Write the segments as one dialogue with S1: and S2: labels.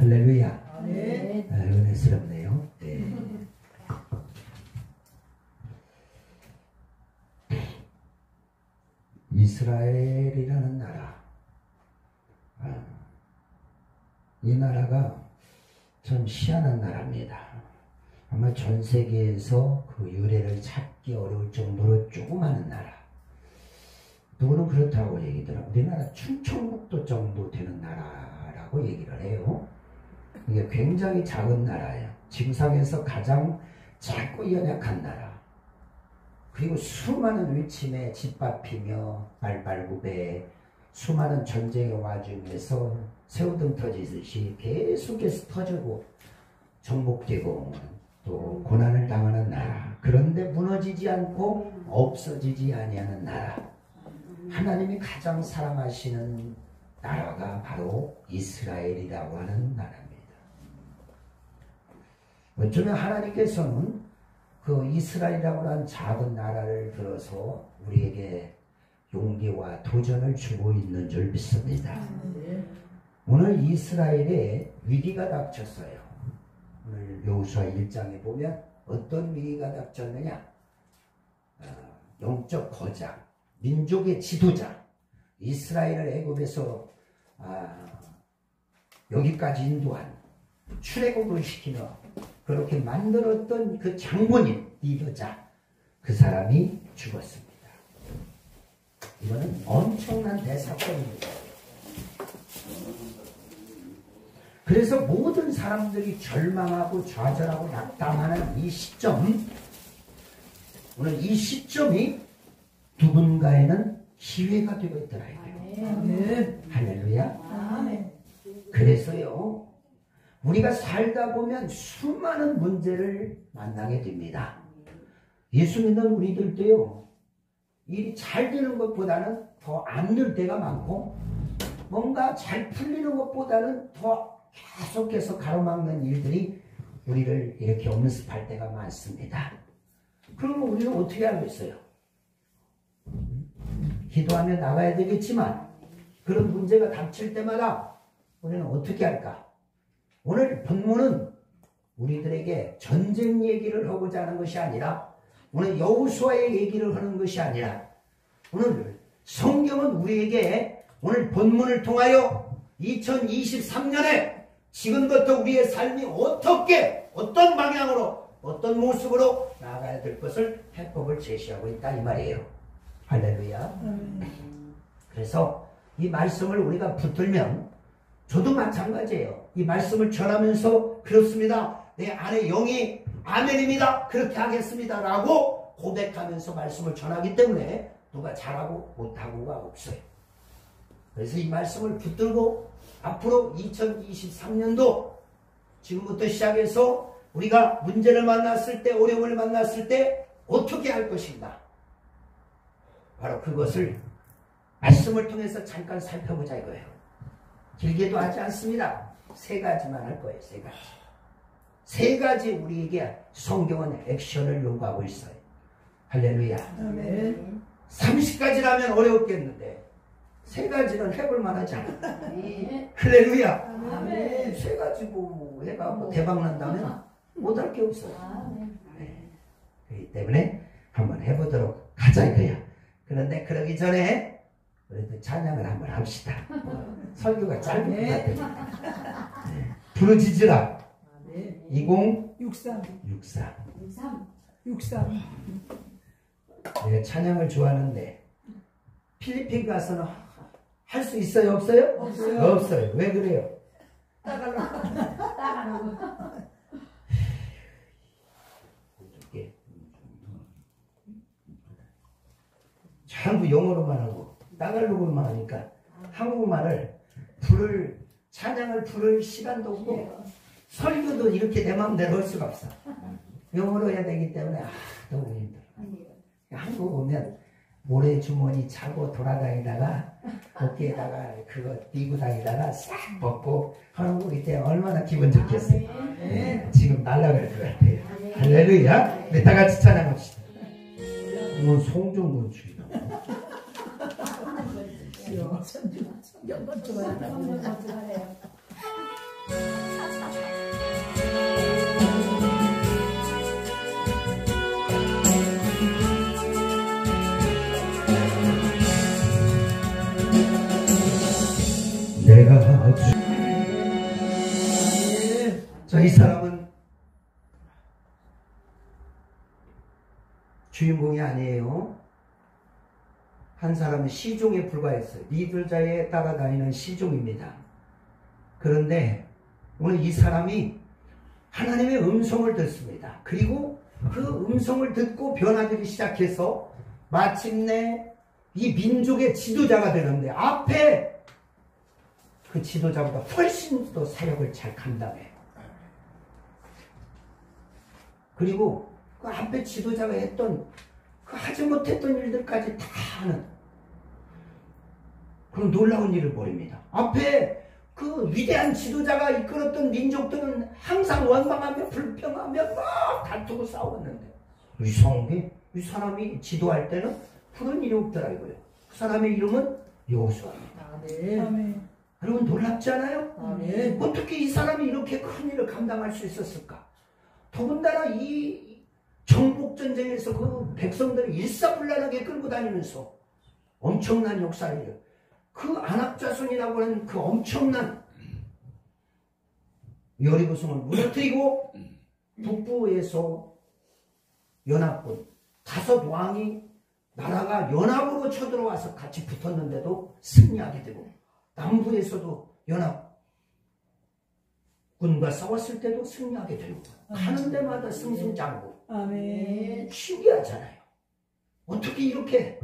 S1: 할렐루야.
S2: 네.
S1: 아, 은혜스럽네요. 네. 이스라엘이라는 나라. 아, 이 나라가 참 희한한 나라입니다. 아마 전 세계에서 그 유래를 찾기 어려울 정도로 조그마한 나라. 누구는 그렇다고 얘기더라. 우리나라 충청북도 정도 되는 나라라고 얘기를 해요. 이게 굉장히 작은 나라예요. 지구상에서 가장 작고 연약한 나라. 그리고 수많은 위침에 짓밟히며 말발굽에 수많은 전쟁의 와중에서 새우등 터지듯이 계속해서 터지고 정복되고 또 고난을 당하는 나라. 그런데 무너지지 않고 없어지지 아니하는 나라. 하나님이 가장 사랑하시는 나라가 바로 이스라엘이라고 하는 나라입니다. 어쩌면 하나님께서는 그 이스라엘이라고 하는 작은 나라를 들어서 우리에게 용기와 도전을 주고 있는 줄 믿습니다. 오늘 이스라엘에 위기가 닥쳤어요. 오늘 여호수아 1장에 보면 어떤 위기가 닥쳤느냐? 어, 영적 거장, 민족의 지도자, 이스라엘을 애굽에서 아, 여기까지 인도한 출애굽을 시키며 그렇게 만들었던 그 장본인 리더자 그 사람이 죽었습니다. 이거는 엄청난 대사건입니다. 그래서 모든 사람들이 절망하고 좌절하고 낙담하는 이 시점, 오늘 이 시점이 누군가에는 기회가 되고 있더라 이거요.
S2: 네.
S1: 할렐루야.
S2: 아멘.
S1: 그래서요, 우리가 살다 보면 수많은 문제를 만나게 됩니다. 예수 믿는 우리들도요, 일이 잘 되는 것보다는 더 안 될 때가 많고, 뭔가 잘 풀리는 것보다는 더 계속해서 가로막는 일들이 우리를 이렇게 엄습할 때가 많습니다. 그러면 우리는 어떻게 하고 있어요? 기도하며 나가야 되겠지만, 그런 문제가 닥칠 때마다 우리는 어떻게 할까? 오늘 본문은 우리들에게 전쟁 얘기를 하고자 하는 것이 아니라 오늘 여호수아의 얘기를 하는 것이 아니라 오늘 성경은 우리에게 오늘 본문을 통하여 2023년에 지금부터 우리의 삶이 어떻게 어떤 방향으로 어떤 모습으로 나아가야 될 것을 해법을 제시하고 있다 이 말이에요. 할렐루야. 그래서 이 말씀을 우리가 붙들면 저도 마찬가지예요. 이 말씀을 전하면서 그렇습니다. 내 안에 영이 아멘입니다. 그렇게 하겠습니다. 라고 고백하면서 말씀을 전하기 때문에 누가 잘하고 못하고가 없어요. 그래서 이 말씀을 붙들고 앞으로 2023년도 지금부터 시작해서 우리가 문제를 만났을 때 어려움을 만났을 때 어떻게 할 것인가 바로 그것을 말씀을 통해서 잠깐 살펴보자 이거예요. 길게도 하지 않습니다. 세 가지만 할 거예요. 세 가지. 세 가지 우리에게 성경은 액션을 요구하고 있어요. 할렐루야.
S2: 아멘.
S1: 30가지라면 어려웠겠는데 세 가지는 해볼 만하잖아.
S3: 네.
S1: 할렐루야.
S2: 아멘.
S1: 세 가지 뭐 해갖고 대박 난다면 못할 게 없어요.
S3: 아멘.
S1: 네. 그렇기 때문에 한번 해보도록 하자 이거야. 그런데 그러기 전에 그래도 찬양을 한번 합시다. 설교가 짧은 것 같으니까. 네. 부르짖으라.
S2: 아멘.
S1: 2063.
S2: 63.
S3: 3.
S2: 63.
S1: 내가 찬양을 좋아하는데 필리핀 가서는 할 수 있어요? 없어요?
S2: 없어요.
S1: 없어요. 왜 그래요?
S3: 따가라고.
S1: 어떻게? 전부 영어로만 하고 따갈로그만 하니까 한국말을 부를 찬양을 부를 시간도 없고 설교도 이렇게 내 마음대로 할 수가 없어. 영어로 해야 되기 때문에 아, 너무 힘들어. 한국 오면 모래 주머니 차고 돌아다니다가 어깨에다가 그거 띄고 다니다가 싹 벗고 하는 거기 때문에 얼마나 기분 좋겠어요. 네, 지금 날라갈 것 같아요. 할렐루야. 네, 다 같이 찬양합시다. 뭐 송정돈 주
S3: 참 영감 좀
S1: 자이 사람은 주인공이 아니에요. 한 사람은 시종에 불과했어요. 리들자에 따라다니는 시종입니다. 그런데 오늘 이 사람이 하나님의 음성을 듣습니다. 그리고 그 음성을 듣고 변화되기 시작해서 마침내 이 민족의 지도자가 되는데 앞에 그 지도자보다 훨씬 더 사역을 잘 감당해. 그리고 그 앞에 지도자가 했던 그 하지 못했던 일들까지 다 하는 그런 놀라운 일을 벌입니다. 앞에 그 위대한 지도자가 이끌었던 민족들은 항상 원망하며 불평하며 막 다투고 싸웠는데 이상하게 이 사람이 지도할 때는 그런 일이 없더라고요. 그 사람의 이름은 여호수아입니다.
S2: 아멘. 아멘.
S1: 여러분 놀랍지 않아요?
S2: 아멘.
S1: 어떻게 이 사람이 이렇게 큰 일을 감당할 수 있었을까? 더군다나 이 정복 전쟁에서 그 백성들을 일사불란하게 끌고 다니면서 엄청난 역사를 그 안압자손이라고 하는 그 엄청난 여리고성을 무너뜨리고 북부에서 연합군 다섯 왕이 나라가 연합으로 쳐들어와서 같이 붙었는데도 승리하게 되고 남부에서도 연합군과 싸웠을 때도 승리하게 되고 가는 데마다 승승장구
S2: 아멘.
S1: 신기하잖아요. 어떻게 이렇게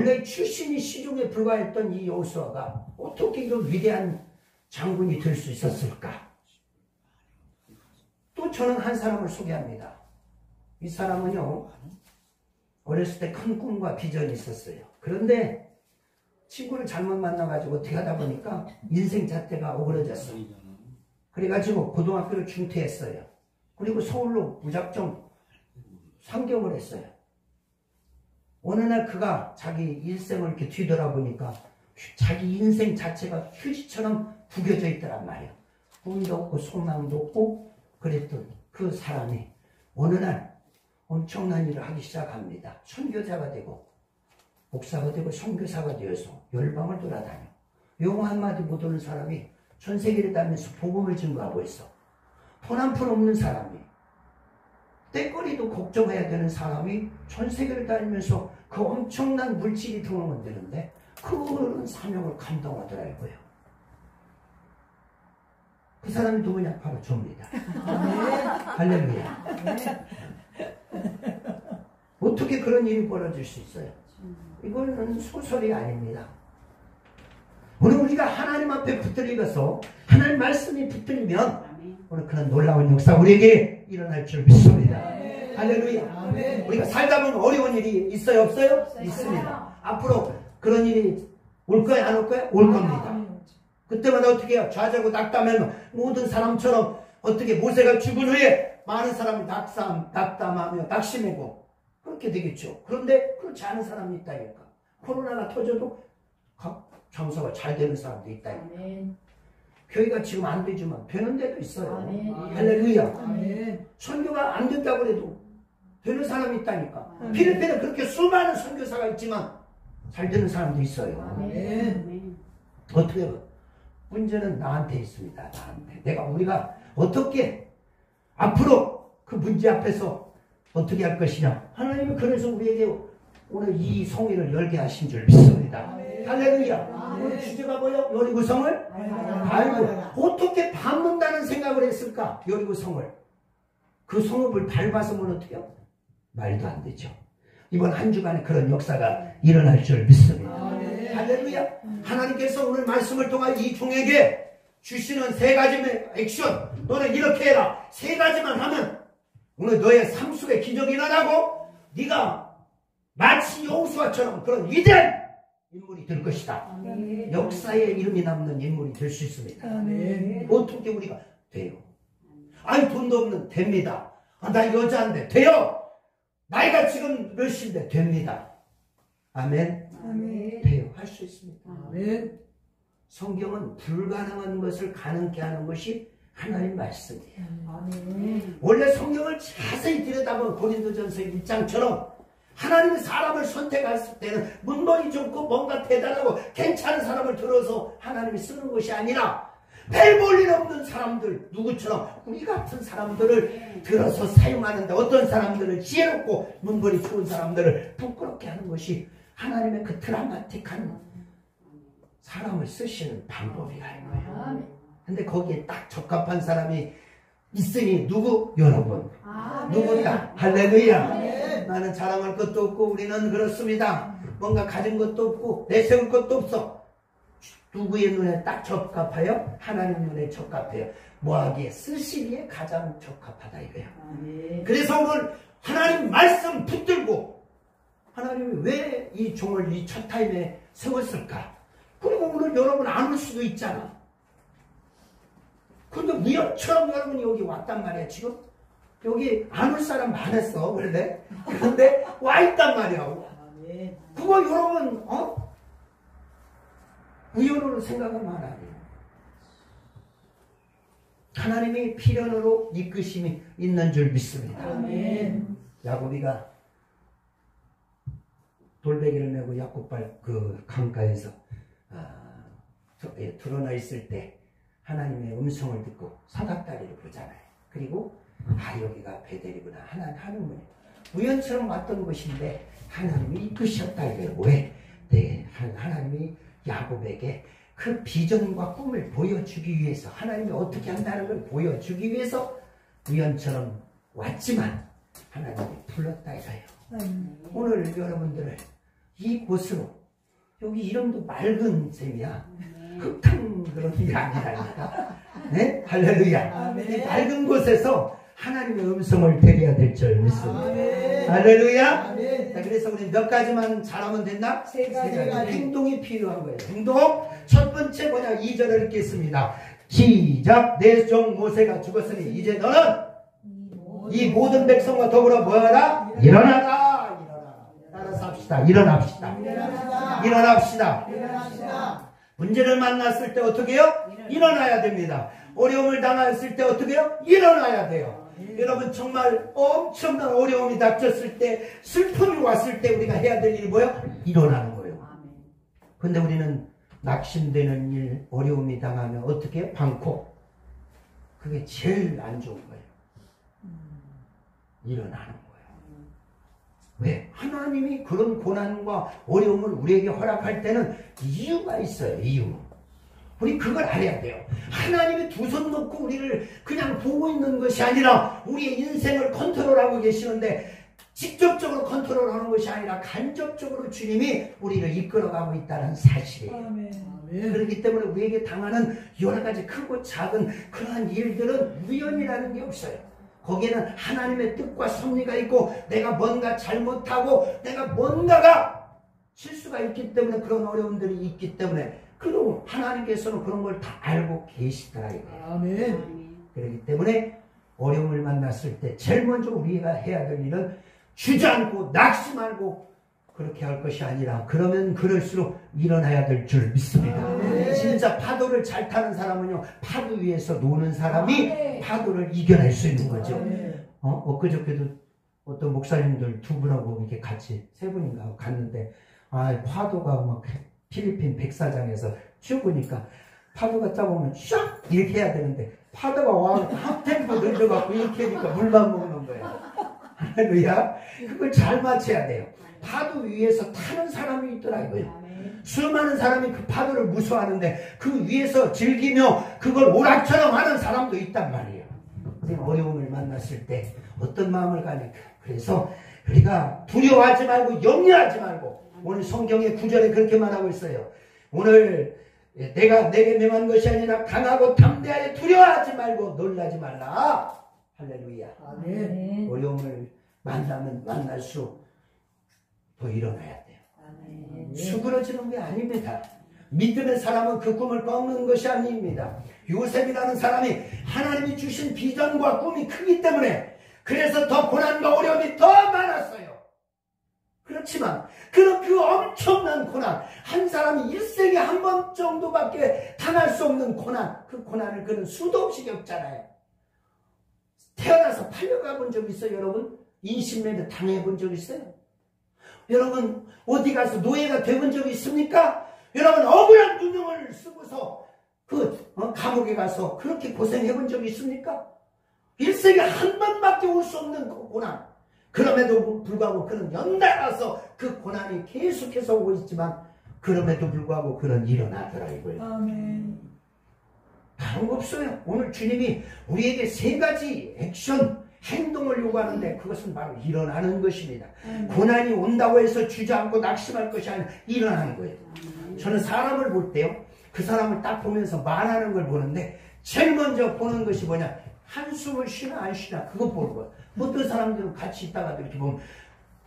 S1: 원래 출신이 시중에 불과했던 이 여호수아가 어떻게 이런 위대한 장군이 될 수 있었을까? 또 저는 한 사람을 소개합니다. 이 사람은요, 어렸을 때 큰 꿈과 비전이 있었어요. 그런데 친구를 잘못 만나가지고 어떻게 하다 보니까 인생 잣대가 오그러졌어요. 그래가지고 고등학교를 중퇴했어요. 그리고 서울로 무작정 상경을 했어요. 어느 날 그가 자기 일생을 이렇게 뒤돌아보니까 자기 인생 자체가 휴지처럼 구겨져 있더란 말이에요. 꿈도 없고 소망도 없고 그랬던 그 사람이 어느 날 엄청난 일을 하기 시작합니다. 선교자가 되고 목사가 되고 선교사가 되어서 열방을 돌아다녀. 영어 한마디 못 하는 사람이 전 세계를 다니면서 복음을 증거하고 있어. 푼 없는 사람이 때거리도 걱정해야 되는 사람이 전 세계를 다니면서 그 엄청난 물질이 등을 되는데 그런 사명을 감당하더라고요. 그 사람이 누구냐? 바로 저입니다. 할렐루야. 어떻게 그런 일이 벌어질 수 있어요? 이거는 소설이 아닙니다. 오늘 우리가 하나님 앞에 붙들리면서 하나님 말씀이 붙들리면 오늘 그런 놀라운 역사 우리에게 일어날 줄 믿습니다. 할렐루야. 우리가 살다 보면 어려운 일이 있어요, 없어요? 있습니다. 앞으로 그런 일이 올 거야, 안 올 거야? 올 겁니다. 그때마다 어떻게 해요? 좌절하고 낙담하면 모든 사람처럼 어떻게 모세가 죽은 후에 많은 사람이 낙삼, 낙담하며 낙심하고 그렇게 되겠죠. 그런데 그렇지 않은 사람이 있다니까. 코로나가 터져도 각 장사가 잘 되는 사람도 있다니까. 교회가 지금 안 되지만 되는 데도 있어요.
S3: 아멘.
S1: 할렐루야.
S2: 아멘.
S1: 선교가 안 된다고 해도 되는 사람이 있다니까.
S2: 아멘.
S1: 필리핀에 그렇게 수많은 선교사가 있지만 잘 되는 사람도 있어요.
S3: 아멘. 아멘.
S1: 어떻게 해요? 문제는 나한테 있습니다. 나한테. 내가 우리가 어떻게 앞으로 그 문제 앞에서 어떻게 할 것이냐. 하나님은 그래서 우리에게 오늘 이 성회를 열게 하신 줄 믿습니다. 할렐루야. 오늘 주제가 뭐예요? 여리고성을 밟고 어떻게 밟는다는 생각을 했을까? 여리고성을. 그 성읍을 밟아서면 어떻게 해요? 말도 안 되죠. 이번 한 주간에 그런 역사가 일어날 줄 믿습니다. 할렐루야. 하나님께서 오늘 말씀을 통한 이 종에게 주시는 세 가지의 액션. 너는 이렇게 해라. 세 가지만 하면 오늘 너의 삶 속에 기적이 일어나고 네가 마치 여호수아처럼 그런 위대한 인물이 될 것이다.
S3: 아멘.
S1: 역사에 이름이 남는 인물이 될 수 있습니다.
S2: 아멘.
S1: 어떻게 우리가 돼요? 아니 돈도 없는 됩니다. 아, 나 여자인데 돼요. 나이가 지금 몇인데 됩니다. 아멘.
S2: 아멘.
S1: 돼요. 할 수 있습니다.
S2: 아멘.
S1: 성경은 불가능한 것을 가능케 하는 것이 하나님 말씀이에요.
S3: 아멘.
S1: 원래 성경을 자세히 들여다보면 고린도전서 1장처럼 하나님이 사람을 선택했을 때는 문벌이 좋고 뭔가 대단하고 괜찮은 사람을 들어서 하나님이 쓰는 것이 아니라 별볼일 없는 사람들 누구처럼 우리 같은 사람들을 들어서 사용하는데 어떤 사람들을 지혜롭고 문벌이 좋은 사람들을 부끄럽게 하는 것이 하나님의 그 드라마틱한 사람을 쓰시는 방법이라는 거예요. 근데 거기에 딱 적합한 사람이 있으니 누구? 여러분. 누구다? 할렐루야. 나는 자랑할 것도 없고 우리는 그렇습니다. 뭔가 가진 것도 없고 내세울 것도 없어. 누구의 눈에 딱 적합해요? 하나님 눈에 적합해요. 뭐하기에 쓰시기에 가장 적합하다 이거예요. 그래서 오늘 하나님 말씀 붙들고 하나님이 왜 이 종을 이 첫 타임에 세웠을까? 그리고 오늘 여러분 안 올 수도 있잖아. 근데 우연처럼 여러분이 여기 왔단 말이야 지금. 여기 안 올 사람 많았어 원래. 그런데 와 있단 말이야. 그거 여러분 어? 우연으로 생각하면 안 해요. 하나님이 필연으로 이끄심이 있는 줄 믿습니다.
S2: 아멘.
S1: 야곱이가 돌베개를 메고 야곱발 그 강가에서 아, 저- 예, 드러나 있을 때 하나님의 음성을 듣고 사닥다리를 보잖아요. 그리고 아 여기가 베델이구나 하나님 하는군요. 우연처럼 왔던 것인데 하나님이 이끄셨다 이거예요. 왜? 네, 하- 하나님이 야곱에게 그 비전과 꿈을 보여주기 위해서 하나님이 어떻게 한다는 걸 보여주기 위해서 우연처럼 왔지만 하나님이 불렀다 이거예요.
S2: 아멘.
S1: 오늘 여러분들을 이곳으로 여기 이름도 맑은 셈이야. 흙탕 그런 게 아니라니까. 네? 할렐루야.
S2: 아멘.
S1: 이 맑은 곳에서 하나님의 음성을 드려야 될 줄 믿습니다.
S2: 아멘.
S1: 할렐루야.
S2: 아멘.
S1: 자, 그래서 우리 몇 가지만 잘하면 된다?
S2: 세 가지.
S1: 행동이 필요한 거예요. 행동. 첫 번째 뭐냐? 2절을 읽겠습니다. 시작. 내종 모세가 죽었으니 이제 너는 이 모든 백성과 더불어 뭐하라? 일어나라. 일어나라. 따라서 합시다. 일어납시다.
S2: 일어나라.
S1: 일어납시다.
S2: 일어납시다.
S1: 문제를 만났을 때 어떻게 해요? 일어나야 됩니다. 어려움을 당했을 때 어떻게 해요? 일어나야 돼요. 여러분 정말 엄청난 어려움이 닥쳤을 때 슬픔이 왔을 때 우리가 해야 될 일이 뭐예요? 일어나는 거예요. 근데 우리는 낙심되는 일, 어려움이 당하면 어떻게? 방콕. 그게 제일 안 좋은 거예요. 일어나는 거예요. 왜? 하나님이 그런 고난과 어려움을 우리에게 허락할 때는 이유가 있어요. 이유. 우리 그걸 알아야 돼요. 하나님이 두 손 놓고 우리를 그냥 보고 있는 것이 아니라 우리의 인생을 컨트롤하고 계시는데 직접적으로 컨트롤하는 것이 아니라 간접적으로 주님이 우리를 이끌어가고 있다는 사실이에요.
S2: 아멘.
S1: 그렇기 때문에 우리에게 당하는 여러 가지 크고 작은 그러한 일들은 우연이라는 게 없어요. 거기에는 하나님의 뜻과 섭리가 있고 내가 뭔가 잘못하고 내가 뭔가가 실수가 있기 때문에 그런 어려움들이 있기 때문에 그리고 하나님께서는 그런 걸 다 알고 계시다.
S2: 아멘.
S1: 그렇기 때문에 어려움을 만났을 때 제일 먼저 우리가 해야 될 일은 주저앉고 낙심하고 그렇게 할 것이 아니라 그러면 그럴수록 일어나야 될 줄 믿습니다.
S2: 네.
S1: 진짜 파도를 잘 타는 사람은요 파도 위에서 노는 사람이
S2: 네.
S1: 파도를 이겨낼 수 있는 거죠.
S2: 아멘.
S1: 어, 엊그저께도 어떤 목사님들 두 분하고 이렇게 같이 세 분인가 갔는데 아 파도가 막 필리핀 백사장에서 죽으니까 파도가 짜보면 샥 이렇게 해야 되는데 파도가 와한 템포 늘려갖고 이렇게 하니까 물만 먹는 거예요. 할렐루야. 그걸 잘 맞춰야 돼요. 파도 위에서 타는 사람이 있더라 이거예요. 수많은 사람이 그 파도를 무서워하는데 그 위에서 즐기며 그걸 오락처럼 하는 사람도 있단 말이에요. 어려움을 만났을 때 어떤 마음을 가니까 그래서 우리가 두려워하지 말고 염려하지 말고 오늘 성경의 구절에 그렇게 말하고 있어요. 오늘 내가 내게 명한 것이 아니라 강하고 담대하여 두려워하지 말고 놀라지 말라. 할렐루야.
S2: 아멘.
S1: 어려움을 만나면 만날수록 더 일어나야 돼요.
S2: 아멘.
S1: 수그러지는 게 아닙니다. 믿음의 사람은 그 꿈을 꺾는 것이 아닙니다. 요셉이라는 사람이 하나님이 주신 비전과 꿈이 크기 때문에 그래서 더 고난과 어려움이 더 많았어요. 그렇지만 그런 그 엄청난 고난 한 사람이 일생에 한 번 정도밖에 당할 수 없는 고난 그 고난을 그는 수도 없이 겪잖아요. 태어나서 팔려가 본 적 있어요 여러분? 인신매매 당해본 적 있어요? 여러분 어디 가서 노예가 돼본 적 있습니까? 여러분 억울한 누명을 쓰고서 그 어? 감옥에 가서 그렇게 고생해 본 적이 있습니까? 일생에 한 번밖에 올 수 없는 그 고난. 그럼에도 불구하고 그는 연달아서 그 고난이 계속해서 오고 있지만 그럼에도 불구하고 그는 일어나더라 이거예요.
S4: 아멘.
S1: 다른 거 없어요. 오늘 주님이 우리에게 세 가지 액션, 행동을 요구하는데 그것은 바로 일어나는 것입니다. 고난이 온다고 해서 주저앉고 낙심할 것이 아니라 일어나는 거예요. 저는 사람을 볼 때요. 그 사람을 딱 보면서 말하는 걸 보는데 제일 먼저 보는 것이 뭐냐. 한숨을 쉬나 안 쉬나 그거 보는 거예요. 어떤 사람들은 같이 있다가도 이렇게 보면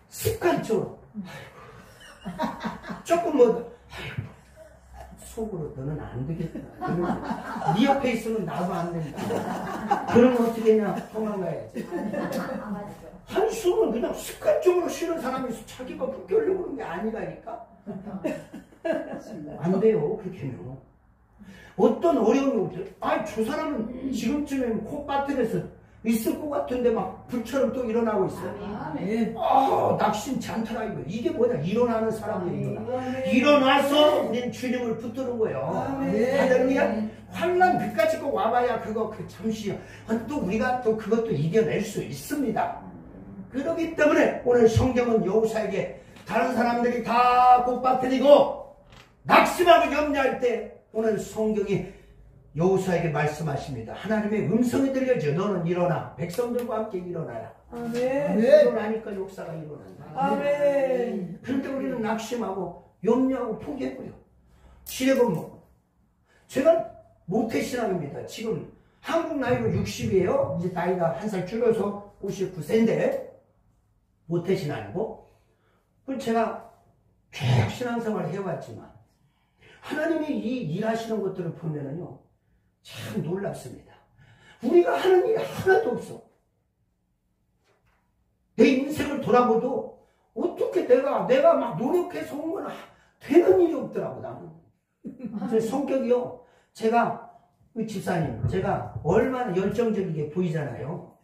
S1: 습관적으로 조금 뭐 속으로 너는 안 되겠다. 네 옆에 있으면 나도 안 된다. 그러면 어떻게 했냐? 도망가야지. 한숨을 그냥 습관적으로 쉬는 사람이 있어. 자기가 하려고 그런 게 아니라니까. 안 돼요. 그렇게 하면. 어떤 어려움이 오죠. 아니, 저 사람은 지금쯤엔 콧바틀에서 있을 것 같은데 막 불처럼 또 일어나고 있어요.
S4: 아멘.
S1: 아, 낙심치 않더라, 이거. 이게 뭐냐. 일어나는 사람들이구나. 일어나서 우리는 주님을 붙드는 거예요. 할렐루야. 환란 그까지 꼭 와봐야 그거 그 잠시 또 우리가 또 그것도 이겨낼 수 있습니다. 그렇기 때문에 오늘 성경은 여호사에게 다른 사람들이 다 꽃밭들이고 낙심하고 염려할 때 오늘 성경이 여호사에게 말씀하십니다. 하나님의 음성이 들려져. 너는 일어나. 백성들과 함께 일어나라.
S4: 아멘.
S1: 일어나니까 역사가 일어난다.
S4: 아멘.
S1: 그런데 우리는 낙심하고 염려하고 포기해버려. 지뢰건 뭐. 제가 모태 신앙입니다. 지금 한국 나이로 60이에요. 이제 나이가 한 살 줄여서 59세인데 모태 신앙이고 그럼 제가 쭉 신앙생활을 해왔지만 하나님이 이 일하시는 것들을 보면은요 참 놀랍습니다. 우리가 하는 일이 하나도 없어. 내 인생을 돌아보도 어떻게 내가 내가 막 노력해서 온 거는 되는 일이 없더라고 나는. 제 성격이요. 제가 우리 집사님 제가 얼마나 열정적이게 보이잖아요.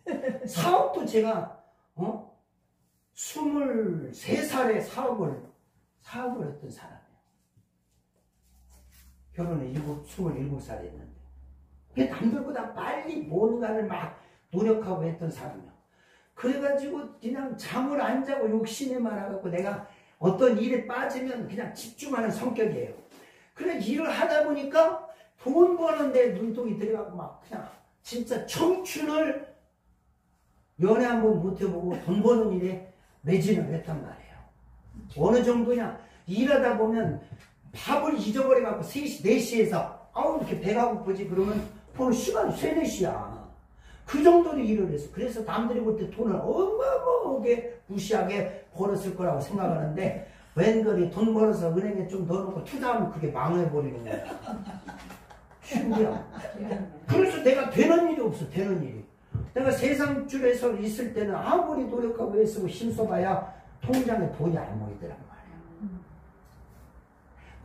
S1: 사업도 제가 어 23살에 사업을 사업을 했던 사람 이에요. 결혼을 7, 27살에 했는데 그게 남들보다 빨리 뭔가를 막 노력하고 했던 사람이에요. 그래가지고 그냥 잠을 안 자고 욕심이 많아갖고 내가 어떤 일에 빠지면 그냥 집중하는 성격이에요. 그래 일을 하다 보니까 돈 버는데 눈독이 들어가고 막 그냥 진짜 청춘을 연애 한 번 못 해보고 돈 버는 일에 매진을 했단 말이에요. 어느 정도냐 일하다 보면 밥을 잊어버려갖고 3시, 4시에서 아우 이렇게 배가 고프지 그러면 보는 시간 3, 4시야. 그 정도로 일을 했어. 그래서 남들이 볼 때 돈을 어마어마하게 무시하게 벌었을 거라고 생각하는데 웬걸이 돈 벌어서 은행에 좀 넣어놓고 투자하면 그게 망해버리는 거야. 신기야. 그래서 내가 되는 일이 없어, 되는 일이. 내가 세상 줄에서 있을 때는 아무리 노력하고 애쓰고 힘써봐야 통장에 돈이 안 모이더란 말이야.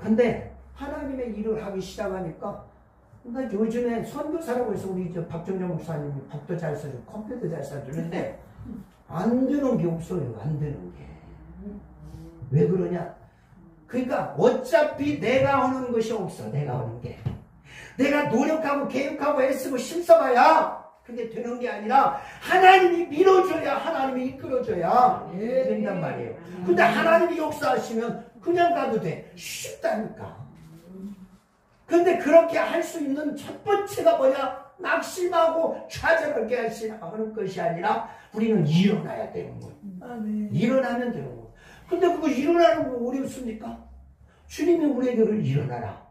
S1: 근데 하나님의 일을 하기 시작하니까 나 요즘에 선교사라고 해서 우리 저 박정정 목사님이 북도 잘 써주고 컴퓨터 잘 써주는데 안 되는 게 없어요. 안 되는 게. 왜 그러냐? 그러니까 어차피 내가 하는 것이 없어. 내가 하는 게. 내가 노력하고 계획하고 애쓰고 힘써봐야 그게 되는 게 아니라 하나님이 밀어줘야 하나님이 이끌어줘야 된단 말이에요. 근데 하나님이 역사하시면 그냥 가도 돼. 쉽다니까. 근데 그렇게 할 수 있는 첫 번째가 뭐냐? 낙심하고 좌절하게 하시는 것이 아니라 우리는 일어나야 되는 거예요.
S4: 아멘.
S1: 일어나면 되는 거예요. 근데 그거 일어나는 거 어렵습니까? 주님이 우리에게를 일어나라.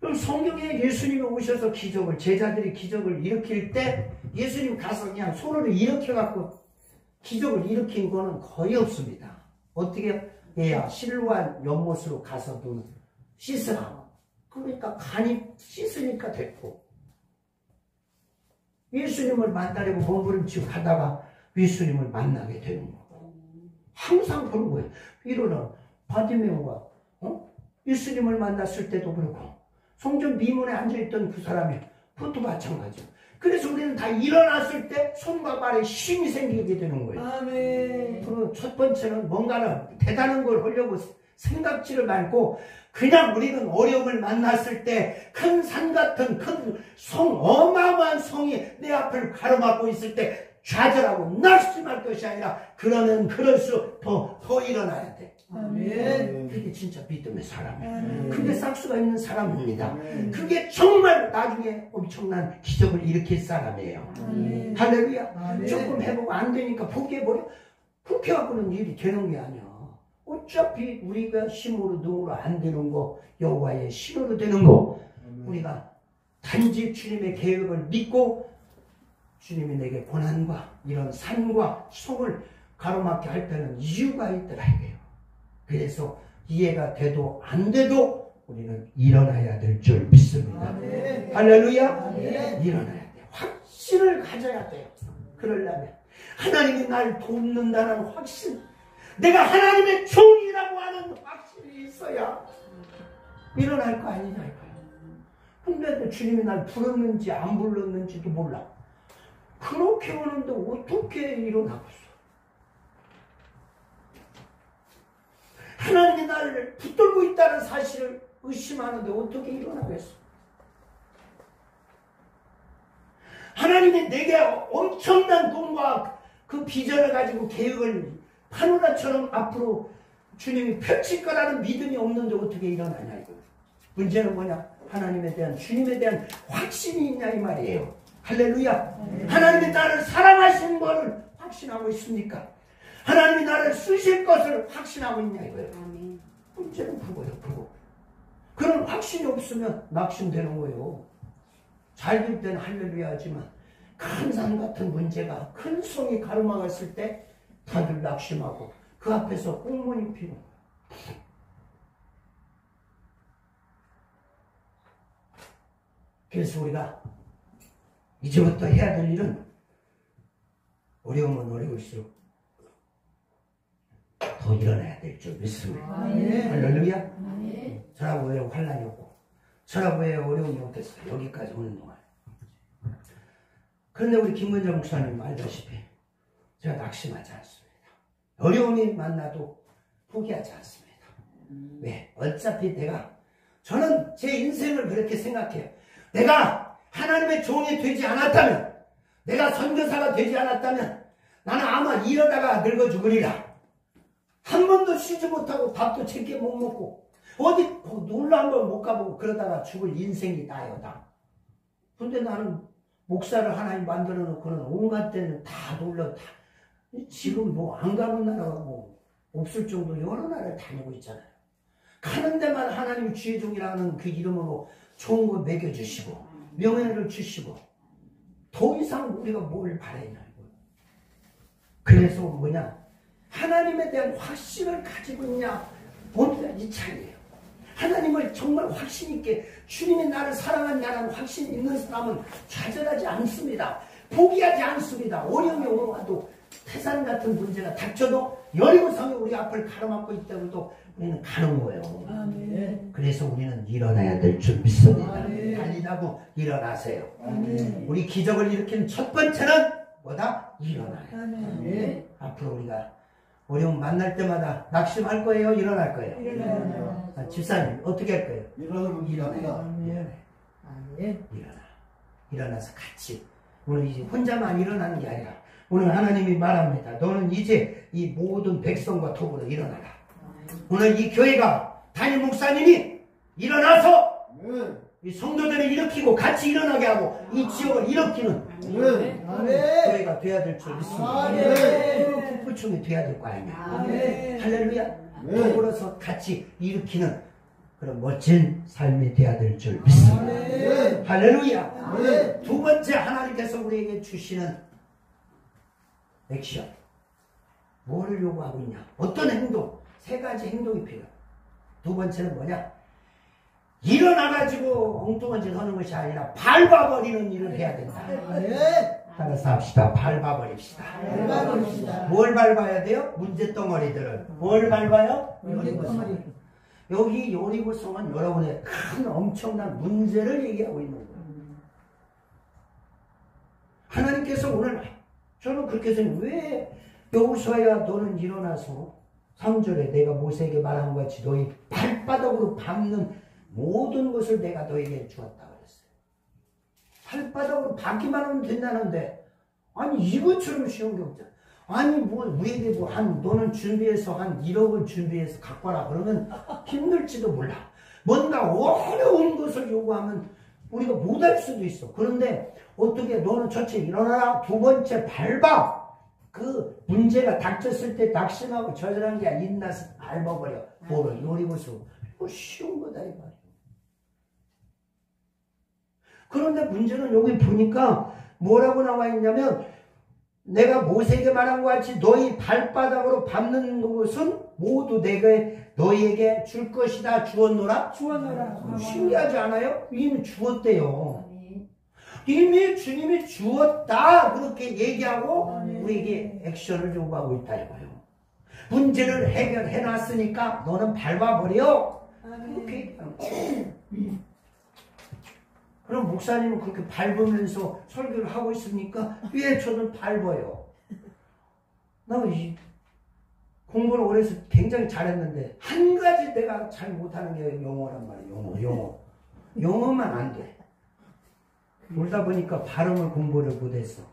S1: 그럼 성경에 예수님이 오셔서 기적을, 제자들이 기적을 일으킬 때 예수님 가서 그냥 손으로 일으켜 갖고 기적을 일으킨 거는 거의 없습니다. 어떻게 해야 실루한 연못으로 가서 눈 씻으라. 그러니까 간이 씻으니까 됐고 예수님을 만나려고 몸부림치고 가다가 예수님을 만나게 되는 거고 항상 그런 거예요. 일어나 바디메오가 어? 예수님을 만났을 때도 그렇고 성전 미문에 앉아있던 그 사람이 그것도 마찬가지예요. 그래서 우리는 다 일어났을 때 손과 발에 힘이 생기게 되는 거예요.
S4: 아멘.
S1: 그리고 첫 번째는 뭔가는 대단한 걸 하려고 생각지를 말고 그냥 우리는 어려움을 만났을 때 큰 산 같은 큰 성, 어마어마한 성이 내 앞을 가로막고 있을 때 좌절하고 낙심할 것이 아니라 그러면 그럴수록 더, 더 일어나야 돼.
S4: 아멘.
S1: 그게 진짜 믿음의 사람이에요.
S4: 아멘.
S1: 그게 싹수가 있는 사람입니다. 그게 정말 나중에 엄청난 기적을 일으킬 사람이에요.
S4: 아멘.
S1: 할렐루야.
S4: 아멘.
S1: 조금 해보고 안 되니까 포기해버려. 갖고는 일이 되는 게 아니야. 어차피 우리가 힘으로 능으로 안 되는 거 여호와의 신으로 되는 거 우리가 단지 주님의 계획을 믿고 주님이 내게 고난과 이런 산과 성을 가로막게 할 때는 이유가 있더라 이거예요. 그래서 이해가 돼도 안 돼도 우리는 일어나야 될 줄 믿습니다.
S4: 아멘.
S1: 할렐루야.
S4: 아멘.
S1: 일어나야 돼. 확신을 가져야 돼요. 그러려면 하나님이 날 돕는다는 확신, 내가 하나님의 종이라고 하는 확신이 있어야 일어날 거 아니냐 이거예요. 근데 주님이 날 불렀는지 안 불렀는지도 몰라. 그렇게 오는데 어떻게 일어나겠어? 하나님이 나를 붙들고 있다는 사실을 의심하는데 어떻게 일어나겠어? 하나님이 내게 엄청난 돈과 그 비전을 가지고 계획을 파노라처럼 앞으로 주님이 펼칠 거라는 믿음이 없는데 어떻게 일어나냐 이거. 문제는 뭐냐? 하나님에 대한 주님에 대한 확신이 있냐 이 말이에요. 할렐루야. 하나님이 나를 사랑하시는 것을 확신하고 있습니까? 하나님이 나를 쓰실 것을 확신하고 있냐 이거예요. 문제는 그거예요, 그거. 그런 확신이 없으면 낙심되는 거예요. 잘 될 때는 할렐루야 하지만 큰 산 같은 문제가 큰 성이 가로막았을 때 다들 낙심하고 그 앞에서 꽁무니 피는 거예요. 그래서 우리가 이제부터 해야 될 일은 어려우면 어려울수록 더 일어나야 될 줄 믿습니다. 할렐루야. 왜 환란이 없고 저라고 왜 어려움이 없겠어요. 여기까지 오는 동안. 그런데 우리 김건정 목사님 알다시피 제가 낙심하지 않습니다. 어려움이 만나도 포기하지 않습니다. 왜? 어차피 내가 저는 제 인생을 그렇게 생각해요. 내가 하나님의 종이 되지 않았다면 내가 선교사가 되지 않았다면 나는 아마 이러다가 늙어 죽으리라. 한 번도 쉬지 못하고 밥도 제게 못 먹고 어디 놀러 한 번 못 가보고 그러다가 죽을 인생이 나요다. 근데 나는 목사를 하나님 만들어 놓고는 온갖 데는 다 놀러 다 지금 뭐 안 가는 나라가 뭐 없을 정도로 여러 나라를 다니고 있잖아요. 가는 데만 하나님 주의 종이라는 그 이름으로 좋은 거 먹여주시고 명예를 주시고 더 이상 우리가 뭘 바라냐 이거. 그래서 뭐냐 하나님에 대한 확신을 가지고 있냐 없냐 이 차이예요. 하나님을 정말 확신 있게 주님이 나를 사랑한다는 확신 있는 사람은 좌절하지 않습니다. 포기하지 않습니다. 어려움이 오와도 태산 같은 문제가 닥쳐도 여리고성이 우리 앞을 가로막고 있다고도 우리는 가는 거예요.
S4: 아멘.
S1: 그래서 우리는 일어나야 될 줄 믿습니다.
S4: 아멘.
S1: 달리다고 일어나세요.
S4: 아멘.
S1: 우리 기적을 일으킨 첫 번째는 뭐다? 일어나요.
S4: 아멘.
S1: 앞으로 우리가 어려움 만날 때마다 낙심할 거예요? 일어날 거예요?
S4: 일어나요.
S1: 아, 집사님 어떻게 할 거예요?
S3: 일어나면 일어나요.
S4: 아멘. 아멘.
S1: 일어나. 일어나서 같이. 오늘 이제 혼자만 일어나는 게 아니라 오늘 하나님이 말합니다. 너는 이제 이 모든 백성과 더불어 일어나라. 오늘 이 교회가 담임 목사님이 일어나서
S3: 네.
S1: 이 성도들을 일으키고 같이 일어나게 하고 이 지역을 일으키는
S3: 네.
S1: 교회가 돼야 될 줄 믿습니다. 국부총이 돼야 될 거 아니야.
S4: 아멘.
S1: 할렐루야.
S3: 네.
S1: 더불어서 같이 일으키는 그런 멋진 삶이 돼야 될 줄 믿습니다.
S3: 네.
S1: 할렐루야.
S3: 네.
S1: 두 번째 하나님께서 우리에게 주시는 액션. 뭐를 요구하고 있냐? 어떤 행동? 세 가지 행동이 필요해. 두 번째는 뭐냐? 일어나가지고 엉뚱한 짓 하는 것이 아니라 밟아버리는 일을 해야 된다.
S4: 아멘.
S1: 따라서 합시다. 밟아버립시다.
S4: 밟아봅시다.
S1: 뭘 밟아야 돼요? 문제 덩어리들을. 뭘 밟아요?
S4: 문제 덩어리.
S1: 여기 요리고성은 여러분의 큰 엄청난 문제를 얘기하고 있는 거예요. 하나님께서 오늘 저는 그렇게 생각해요. 왜 여호수아야 너는 일어나서 3절에 내가 모세에게 말한 것 같이 너희 발바닥으로 밟는 모든 것을 내가 너에게 주었다. 발바닥으로 밟기만 하면 된다는데 아니 이것처럼 쉬운 게 없잖아. 아니 뭐 우리에게 뭐한 너는 준비해서 한 1억을 준비해서 갖고 와라 그러면 힘들지도 몰라. 뭔가 어려운 것을 요구하면 우리가 못할 수도 있어. 그런데 어떻게 너는 첫째 일어나라 두 번째 밟아. 그 문제가 닥쳤을 때 낙심하고 저절한 게 아니라 인나서 밟아버려. 뭐를 요리고수. 뭐 쉬운 거다 이 말이야. 그런데 문제는 여기 보니까 뭐라고 나와 있냐면 내가 모세에게 말한 것 같이 너희 발바닥으로 밟는 것은 모두 내가 너희에게 줄 것이다 주었노라.
S4: 주원노라.
S1: 신기하지 않아요? 이미 주었대요. 이미 주님이 주었다 그렇게 얘기하고. 우리에게 액션을 요구하고 있다 이거예요. 문제를 해결해 놨으니까 너는 밟아버려. 그렇게 얘기하는 거예요. 그럼 목사님은 그렇게 밟으면서 설교를 하고 있습니까? 왜 저는 밟아요? 나이 공부를 오래 해서 굉장히 잘했는데 한 가지 내가 잘 못하는 게 영어란 말이에요. 영어, 영어. 영어만 안 돼. 놀다 보니까 발음을 공부를 못했어.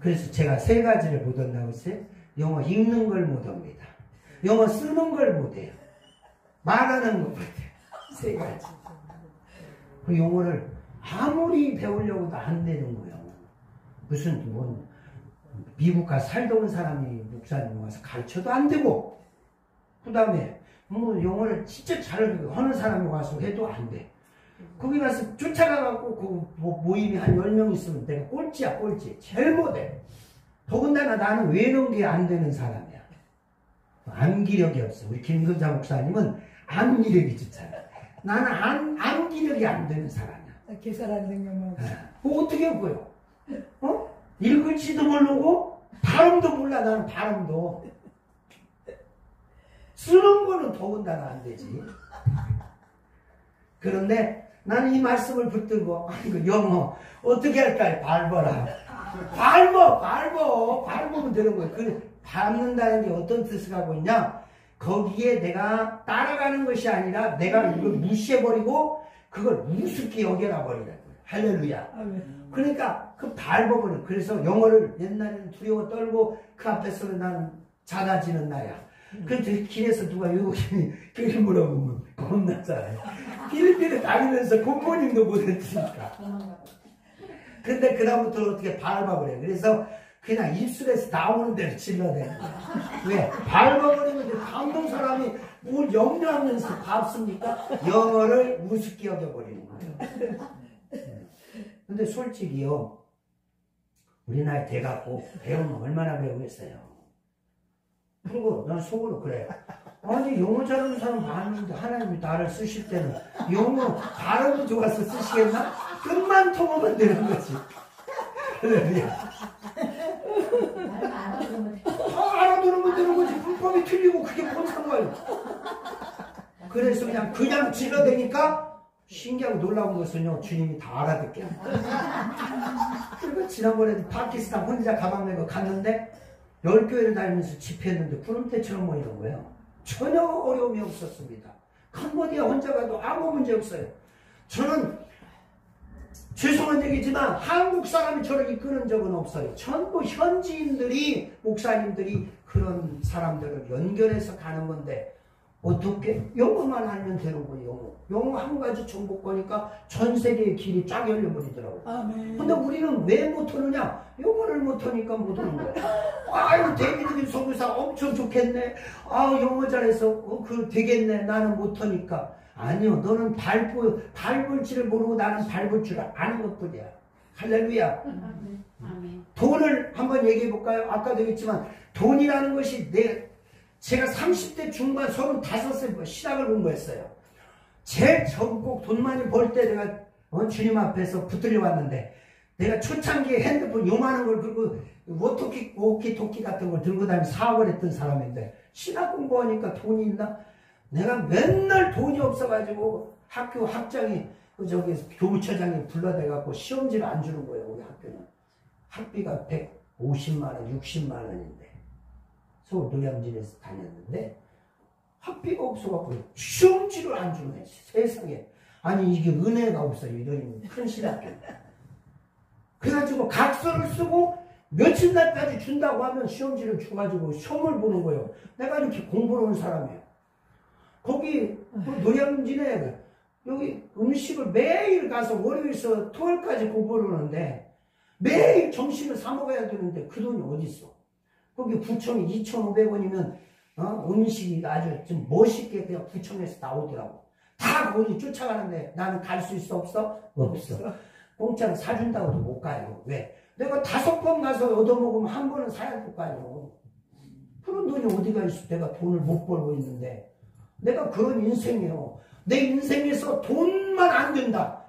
S1: 그래서 제가 세 가지를 못한다고 했어요. 영어 읽는 걸 못합니다. 영어 쓰는 걸 못해요. 말하는 걸 못해요. 세 가지. 그 영어를 아무리 배우려고도 안 되는 거예요. 무슨 뭐 미국 가 살다 온 사람이 목사님 와서 가르쳐도 안 되고 그 다음에 뭐 영어를 진짜 잘 하는 사람이 와서 해도 안 돼. 거기 가서 쫓아가갖고 그 모- 모임이 한 10명 있으면 내가 꼴찌야 꼴찌. 제일 못해. 더군다나 나는 외는 게 안 되는 사람이야. 암기력이 없어. 우리 김근자 목사님은 암기력이 좋잖아. 나는 암, 암기력이 안 되는 사람이야
S4: 계산하는 능력만.
S1: 뭐 어떻게 보여 어? 읽을지도 모르고 발음도 몰라 나는 발음도 쓰는 거는 더군다나 안 되지 그런데 나는 이 말씀을 붙들고 아이고 영어 어떻게 할까요? 밟아라. 밟어, 밟어, 밟으면 되는 거예요. 그 밟는다는 게 어떤 뜻을 하고 있냐? 거기에 내가 따라가는 것이 아니라 내가 이걸 무시해버리고 그걸 우습게 여겨라 버리는 거예요. 할렐루야.
S4: 아멘.
S1: 그러니까 그 밟아버려. 그래서 영어를 옛날에는 두려워 떨고 그 앞에서는 나는 작아지는 나야. 그래서 길에서 누가 외국인이 길 물어보면 겁나잖아요. 필리핀에 다니면서 굿모닝도 못했으니까. 근데 그다음부터 어떻게 밟아버려. 그래서 그냥 입술에서 나오는 대로 질러대는 거야. 왜? 밟아버리면 이제 감동 사람이 뭘 염려하면서 밟습니까? 영어를 우습게 여겨버리는 거예요. 근데 솔직히요, 우리 나이 돼갖고 배우면 얼마나 배우겠어요? 그리고 난 속으로 그래. 아니, 영어 잘하는 사람 많은데 하나님이 나를 쓰실 때는 영어 발음이 좋아서 쓰시겠나? 끝만 통하면 되는 거지. 할렐루야.
S2: 말을 알아보면
S1: 아, 알아들으면 되는 불법이 틀리고 그게 뭔 상관이야. 그래서 그냥, 그냥 질러대니까 신기하고 놀라운 것은요, 주님이 다 알아듣게. 그리고 지난번에도 파키스탄 혼자 가방 메고 갔는데, 열 교회를 다니면서 집회했는데 구름대처럼 모이는 거예요. 전혀 어려움이 없었습니다. 캄보디아 혼자 가도 아무 문제 없어요. 저는 죄송한 얘기지만 한국 사람이 저를 이끄는 적은 없어요. 전부 현지인들이 목사님들이 그런 사람들을 연결해서 가는 건데 어떻게 영어만 알면 되는 거예요. 영어. 영어 한 가지 정복 거니까 전 세계의 길이 쫙 열려버리더라고요.
S4: 아멘.
S1: 근데 우리는 왜 못하느냐? 영어를 못하니까 못하는 거야. 아유, 데이비드 선교사 엄청 좋겠네. 아, 영어 잘해서 어, 그 되겠네. 나는 못하니까. 아니요, 너는 밟을 밟을 줄을 모르고 나는 밟을 줄 아는 것뿐이야. 할렐루야.
S2: 아멘. 아멘.
S1: 돈을 한번 얘기해 볼까요? 아까도 얘기했지만 돈이라는 것이 내 제가 30대 중반 35세 신학을 공부했어요. 제일 적고 돈 많이 벌 때 내가 어, 주님 앞에서 붙들려 왔는데 내가 초창기에 핸드폰 요만한 걸 들고 워터키, 워키토키 같은 걸 들고 다니며 사업을 했던 사람인데 신학 공부하니까 돈이 있나? 내가 맨날 돈이 없어가지고 학교 학장이 그 저기 교부처장이 불러대갖고 시험지를 안 주는 거예요 우리 학교는 학비가 150만 원, 60만 원인데 서울 노량진에서 다녔는데 학비가 없어갖고 시험지를 안 주네 세상에. 아니 이게 은혜가 없어요 이런 큰 신학교 그래가지고 각서를 쓰고 며칠 날까지 준다고 하면 시험지를 줘가지고 시험을 보는 거예요. 내가 이렇게 공부를 온 사람이에요. 거기 그 노량진에 여기 음식을 매일 가서 월요일에서 토요일까지 공부를 하는데 매일 점심을 사 먹어야 되는데 그 돈이 어디 있어? 거기 구청이 2,500원이면 어? 음식이 아주 좀 멋있게 그냥 구청에서 나오더라고. 다 거기 쫓아가는데 나는 갈 수 있어 없어? 없어. 공짜로 사준다고도 못 가요. 왜? 내가 다섯 번 가서 얻어먹으면 한 번은 사야 될 거 아니에요. 그런 돈이 어디가 있어? 내가 돈을 못 벌고 있는데. 내가 그런 인생이에요. 내 인생에서 돈만 안 된다.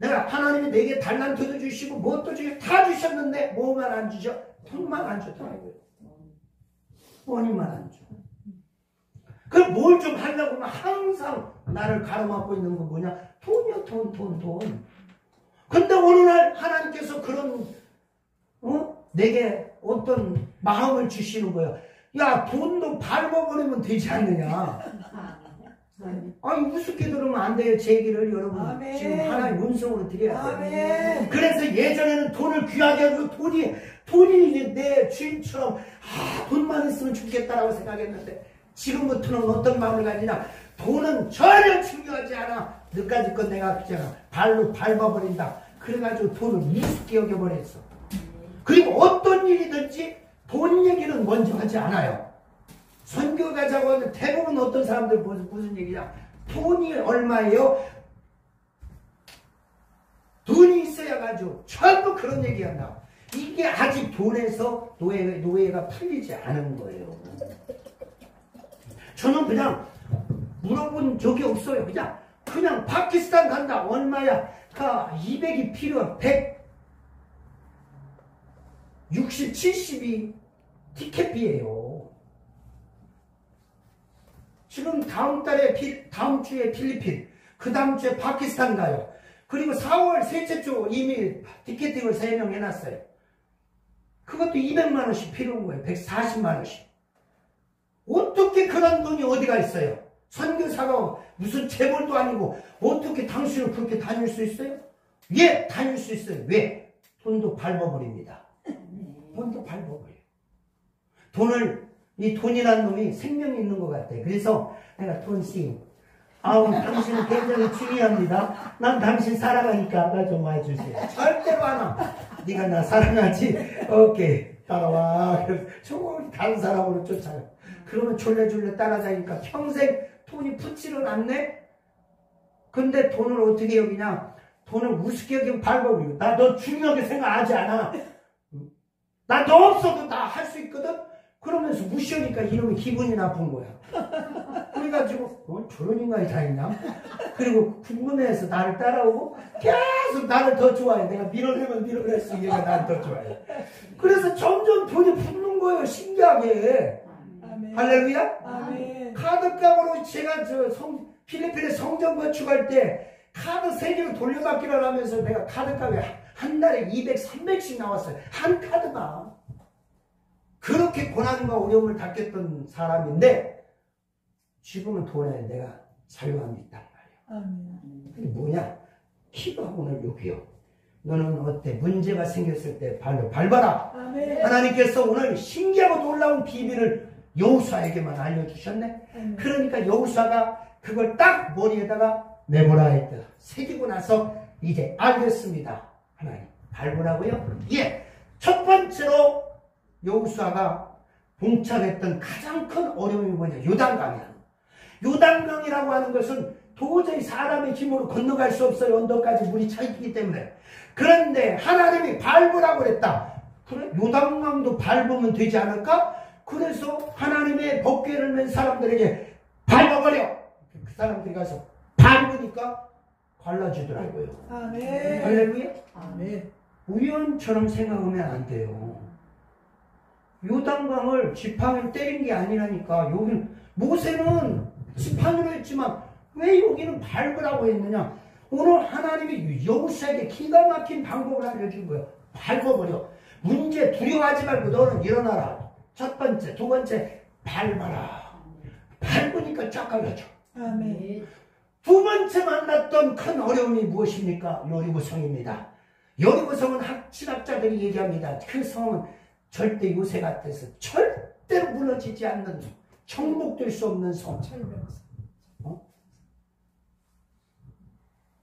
S1: 내가 하나님이 내게 달란트도 주시고 무엇도 주시고 다 주셨는데 뭐만 안 주셔? 돈만 안 주더라고요. 원인만 안 줘. 그럼 뭘 좀 하려고 하면 항상 나를 가로막고 있는 건 뭐냐? 돈이요, 돈, 돈, 돈. 근데 어느 날 하나님께서 그런, 어? 내게 어떤 마음을 주시는 거예요. 야, 돈도 밟아버리면 되지 않느냐. 아니, 우습게 들으면 안 돼요. 제 얘기를 여러분.
S4: 아멘.
S1: 지금 하나의 음성으로 드려야 돼요. 그래서 예전에는 돈을 귀하게 하고 돈이 돈이 내 주인처럼 아 돈만 있으면 좋겠다라고 생각했는데 지금부터는 어떤 마음을 가지냐 돈은 전혀 중요하지 않아 너까지 건 내가 그잖아 발로 밟아버린다 그래가지고 돈을 우습게 여겨버렸어 그리고 어떤 일이든지 돈 얘기는 먼저 하지 않아요 선교 가자고 하면 대부분 어떤 사람들 무슨, 무슨 얘기냐 돈이 얼마예요? 돈이 있어야 가지고 전부 그런 얘기한다. 이게 아직 돈에서 노예, 노예가 풀리지 않은 거예요. 저는 그냥 물어본 적이 없어요. 그냥 그냥 파키스탄 간다. 얼마야? 그 200이 필요. 100 60, 70이 티켓비예요. 지금 다음 달에 필- 다음 주에 필리핀, 그 다음 주에 파키스탄 가요. 그리고 4월 셋째 주 이미 티켓팅을 3명 해놨어요. 그것도 200만 원씩 필요한 거예요. 140만 원씩. 어떻게 그런 돈이 어디가 있어요? 선교사가 무슨 재벌도 아니고 어떻게 당신은 그렇게 다닐 수 있어요? 예, 다닐 수 있어요. 왜? 돈도 밟아버립니다. 돈도 밟아버려요. 돈을 이 돈이라는 놈이 생명이 있는 것 같아요. 그래서 내가 돈씨 아우 당신은 굉장히 중요합니다. 난 당신 사랑하니까 나좀 와주세요. 절대로 안 와. 네가 나 사랑하지? 오케이 따라와. 그래서 저걸 다른 사람으로 쫓아요. 그러면 졸래졸래 따라다니까 평생 돈이 붙지를 않네? 근데 돈을 어떻게 여기냐? 돈을 우습게 여기면 밟아버리고 나너 중요하게 생각하지 않아. 나 너 없어도 나 할 수 있거든? 그러면서 무시하니까 이놈이 기분이 나쁜 거야. 그래가지고 어, 저런 인간이 다 있나? 그리고 궁금해서 나를 따라오고 계속 나를 더 좋아해. 내가 밀어내면 밀어낼수 얘가 나를 더 좋아해. 그래서 점점 돈이 붙는 거예요. 신기하게.
S4: 아멘.
S1: 할렐루야?
S4: 아멘.
S1: 카드값으로 제가 저 성, 필리핀에 성전 건축할 때 카드 세 개로 돌려받기를 하면서 내가 카드값이 한 달에 200, 300씩 나왔어요. 한 카드가. 그렇게 고난과 어려움을 겪었던 사람인데 지금은 돈에 내가 자유함이 있단 말이야. 그게 뭐냐? 기도하고 오늘 여기요. 너는 어때? 문제가 생겼을 때 발로 밟아라.
S4: 아멘.
S1: 하나님께서 오늘 신기하고 놀라운 비밀을 여우사에게만 알려주셨네.
S4: 아멘.
S1: 그러니까 여우사가 그걸 딱 머리에다가 메모라 했다. 새기고 나서 이제 알겠습니다. 하나님 밟으라고요? 예. 첫 번째로 여우사가 봉착했던 가장 큰 어려움이 뭐냐? 요단강이야. 요단강이라고 하는 것은 도저히 사람의 힘으로 건너갈 수 없어요. 언덕까지 물이 차 있기 때문에. 그런데 하나님이 밟으라고 그랬다. 그래? 요단강도 밟으면 되지 않을까? 그래서 하나님의 법궤를 맨 사람들에게 밟아버려. 그 사람들이 가서 밟으니까 갈라지더라고요.
S4: 아멘.
S1: 할렐루야?
S4: 아멘.
S1: 우연처럼 생각하면 안 돼요. 요단강을 지팡이로 때린 게 아니라니까. 여기는 모세는 지팡이로 했지만 왜 여기는 밟으라고 했느냐? 오늘 하나님이 여우사에게 기가 막힌 방법을 알려준 거예요. 밟아버려. 문제 두려워하지 말고 너는 일어나라. 첫 번째, 두 번째 밟아라. 밟으니까 쫙 갈라져.
S4: 아멘.
S1: 두 번째 만났던 큰 어려움이 무엇입니까? 요리고성입니다. 요리고성은 학, 신학자들이 얘기합니다. 그 성은 절대 요새 같아서 절대로 무너지지 않는 성, 정복될 수 없는 성.
S4: 철벽.